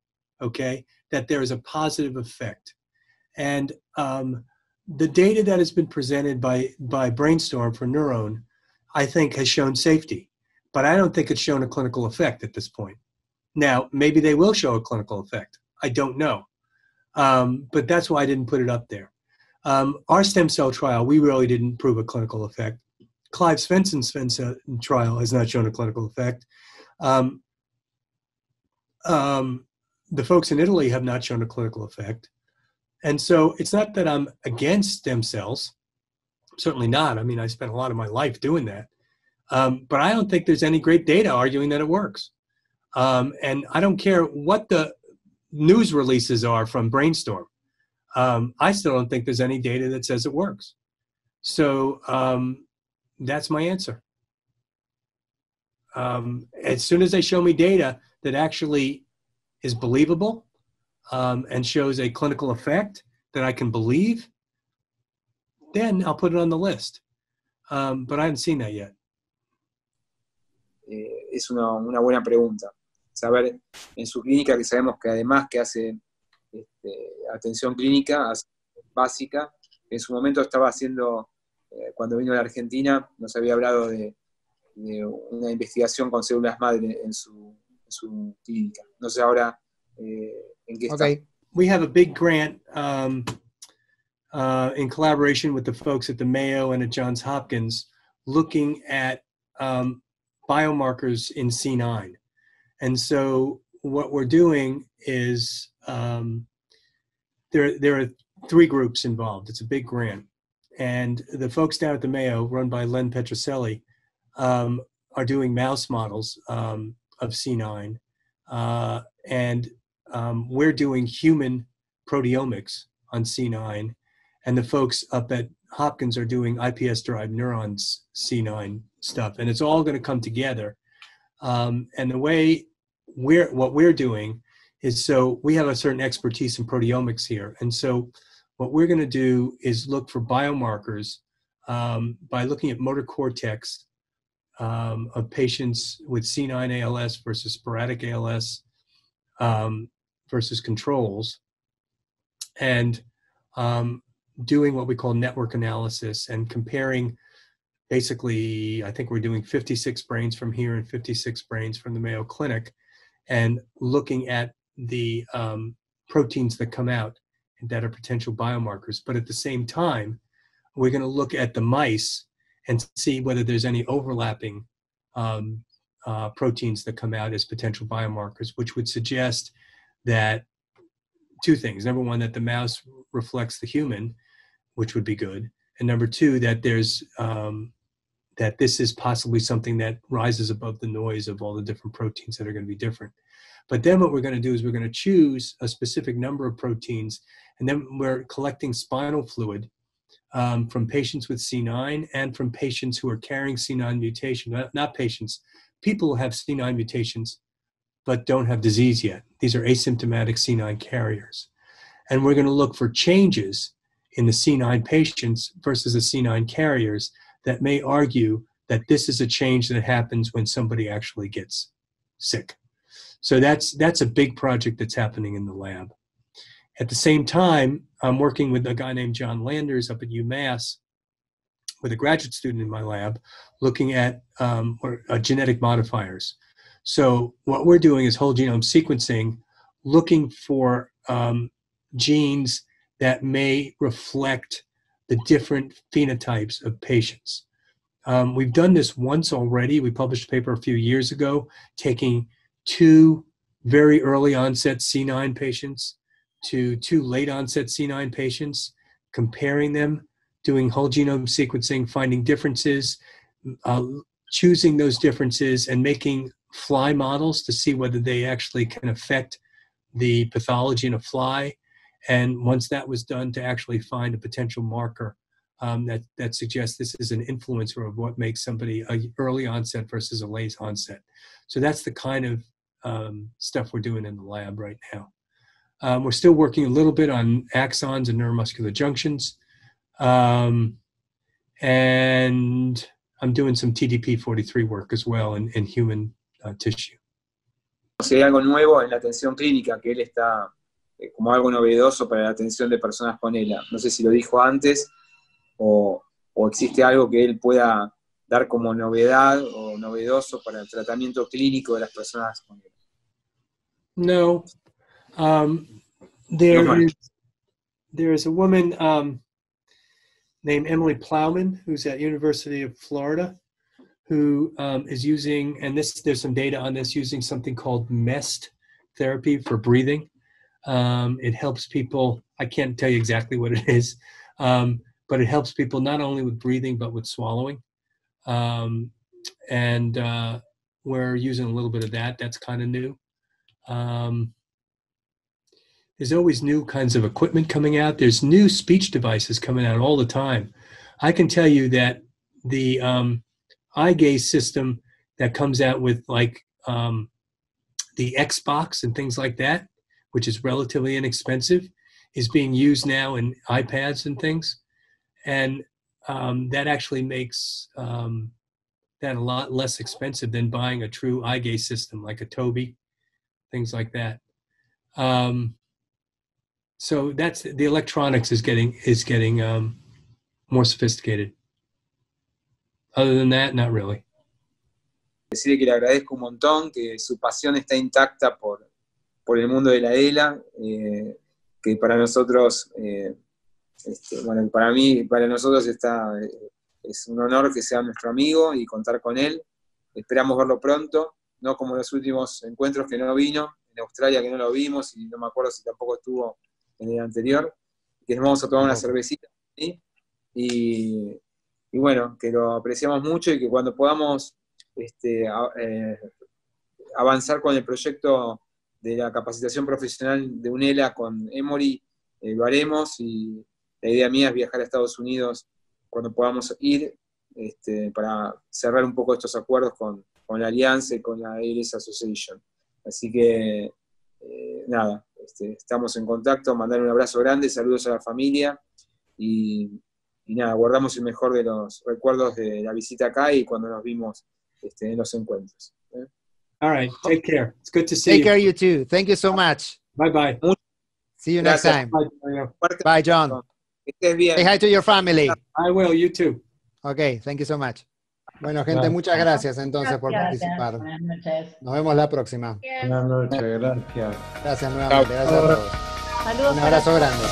okay? That there is a positive effect. And um, the data that has been presented by, by Brainstorm for NurOwn, I think has shown safety, but I don't think it's shown a clinical effect at this point. Now, maybe they will show a clinical effect. I don't know. Um, but that's why I didn't put it up there. Um, our stem cell trial, we really didn't prove a clinical effect. Clive Svendsen's cell trial has not shown a clinical effect. Um, um the folks in Italy have not shown a clinical effect. And so it's not that I'm against stem cells, certainly not. I mean, I spent a lot of my life doing that. Um, but I don't think there's any great data arguing that it works. Um, and I don't care what the news releases are from Brainstorm. Um, I still don't think there's any data that says it works. So um, that's my answer. Um, as soon as they show me data that actually is believable, um, and shows a clinical effect that I can believe, then I'll put it on the list. Um, but I haven't seen that yet. Eh, es una, una, buena pregunta. Saber en su clínica, que sabemos que además que hace este, atención clínica básica, en su momento estaba haciendo, eh, cuando vino a la Argentina, nos había hablado de, de una investigación con células madre en su, en su clínica. No sé ahora eh, en qué está. Okay. we have a big grant um, uh, in collaboration with the folks at the Mayo and at Johns Hopkins looking at um, biomarkers in C9. And so what we're doing is um, there, there are three groups involved. It's a big grant. And the folks down at the Mayo, run by Len Petrucelli, um, are doing mouse models um, of C9. Uh, and um, we're doing human proteomics on C9, and the folks up at Hopkins are doing iPS derived neurons C9 stuff, and it's all going to come together. Um, and the way we're what we're doing is so we have a certain expertise in proteomics here, and so what we're going to do is look for biomarkers um, by looking at motor cortex um, of patients with C9 ALS versus sporadic ALS um, versus controls, and um, doing what we call network analysis and comparing basically, I think we're doing 56 brains from here and 56 brains from the Mayo Clinic, and looking at the um, proteins that come out that are potential biomarkers. But at the same time, we're going to look at the mice and see whether there's any overlapping um, uh, proteins that come out as potential biomarkers, which would suggest that two things. Number one, that the mouse reflects the human, which would be good. And number two, that there's um, that this is possibly something that rises above the noise of all the different proteins that are going to be different. But then what we're going to do is we're going to choose a specific number of proteins, and then we're collecting spinal fluid um, from patients with C9 and from patients who are carrying C9 mutation, not, not patients, people who have C9 mutations but don't have disease yet. These are asymptomatic C9 carriers. And we're going to look for changes in the C9 patients versus the C9 carriers that may argue that this is a change that happens when somebody actually gets sick. So that's that's a big project that's happening in the lab. At the same time, I'm working with a guy named John Landers up at UMass with a graduate student in my lab looking at um, or, uh, genetic modifiers. So what we're doing is whole genome sequencing, looking for um, genes that may reflect the different phenotypes of patients. Um, we've done this once already. We published a paper a few years ago, taking two very early onset C9 patients to two late onset C9 patients, comparing them, doing whole genome sequencing, finding differences, uh, choosing those differences, and making fly models to see whether they actually can affect the pathology in a fly. And once that was done, to actually find a potential marker um, that, that suggests this is an influencer of what makes somebody a early onset versus a late onset. So that's the kind of um, stuff we're doing in the lab right now. Um, we're still working a little bit on axons and neuromuscular junctions. Um, and I'm doing some TDP43 work as well in, in human uh, tissue. Si hay algo nuevo en la atención clínica, que él está eh, como algo novedoso para la atención de personas con ELA. No sé si lo dijo antes o, o existe algo que él pueda dar como novedad o novedoso para el tratamiento clínico de las personas con ELA. No. Um, there No is there is a woman um, named Emily Plowman who's at University of Florida who um, is using and this there's some data on this using something called MEST therapy for breathing. Um, it helps people. I can't tell you exactly what it is, um, but it helps people not only with breathing but with swallowing. Um, and uh, we're using a little bit of that. That's kind of new. Um, there's always new kinds of equipment coming out. There's new speech devices coming out all the time. I can tell you that the um, eye gaze system that comes out with like um, the Xbox and things like that, which is relatively inexpensive, is being used now in iPads and things, and um, that actually makes um, that a lot less expensive than buying a true eye gaze system like a Tobii, things like that. Um, so that's the electronics is getting is getting um, more sophisticated. Other than that, not really. Decirle que le agradezco un montón, que su pasión está intacta por, por el mundo de la ELA, eh, que para nosotros, eh, este, bueno, para mí, para nosotros está, es un honor que sea nuestro amigo y contar con él. Esperamos verlo pronto, no como los últimos encuentros que no vino, en Australia que no lo vimos y no me acuerdo si tampoco estuvo en el anterior, que nos vamos a tomar una cervecita. Y, y, bueno, que lo apreciamos mucho y que cuando podamos este, eh, avanzar con el proyecto de la capacitación profesional de UNELA con Emory, eh, lo haremos y la idea mía es viajar a Estados Unidos cuando podamos ir este, para cerrar un poco estos acuerdos con, con la Alianza y con la AIRES Association. Así que, eh, nada, este, estamos en contacto, mandar un abrazo grande, saludos a la familia y, y, nada, guardamos el mejor de los recuerdos de la visita acá y cuando nos vimos este, en los encuentros. ¿eh? All right, take care. It's good to see Take you. Take care, you too. Thank you so much. Bye bye. See you next Gracias. time. Bye, Mario. Bye, John. Que estés bien. Say hi to your family. I will. You too. Okay, thank you so much. Bueno, gente, Bye. muchas gracias entonces por participar. Buenas noches. Nos vemos la próxima. Buenas noches, gracias. Gracias nuevamente. Gracias a todos. Saludos Un abrazo grande.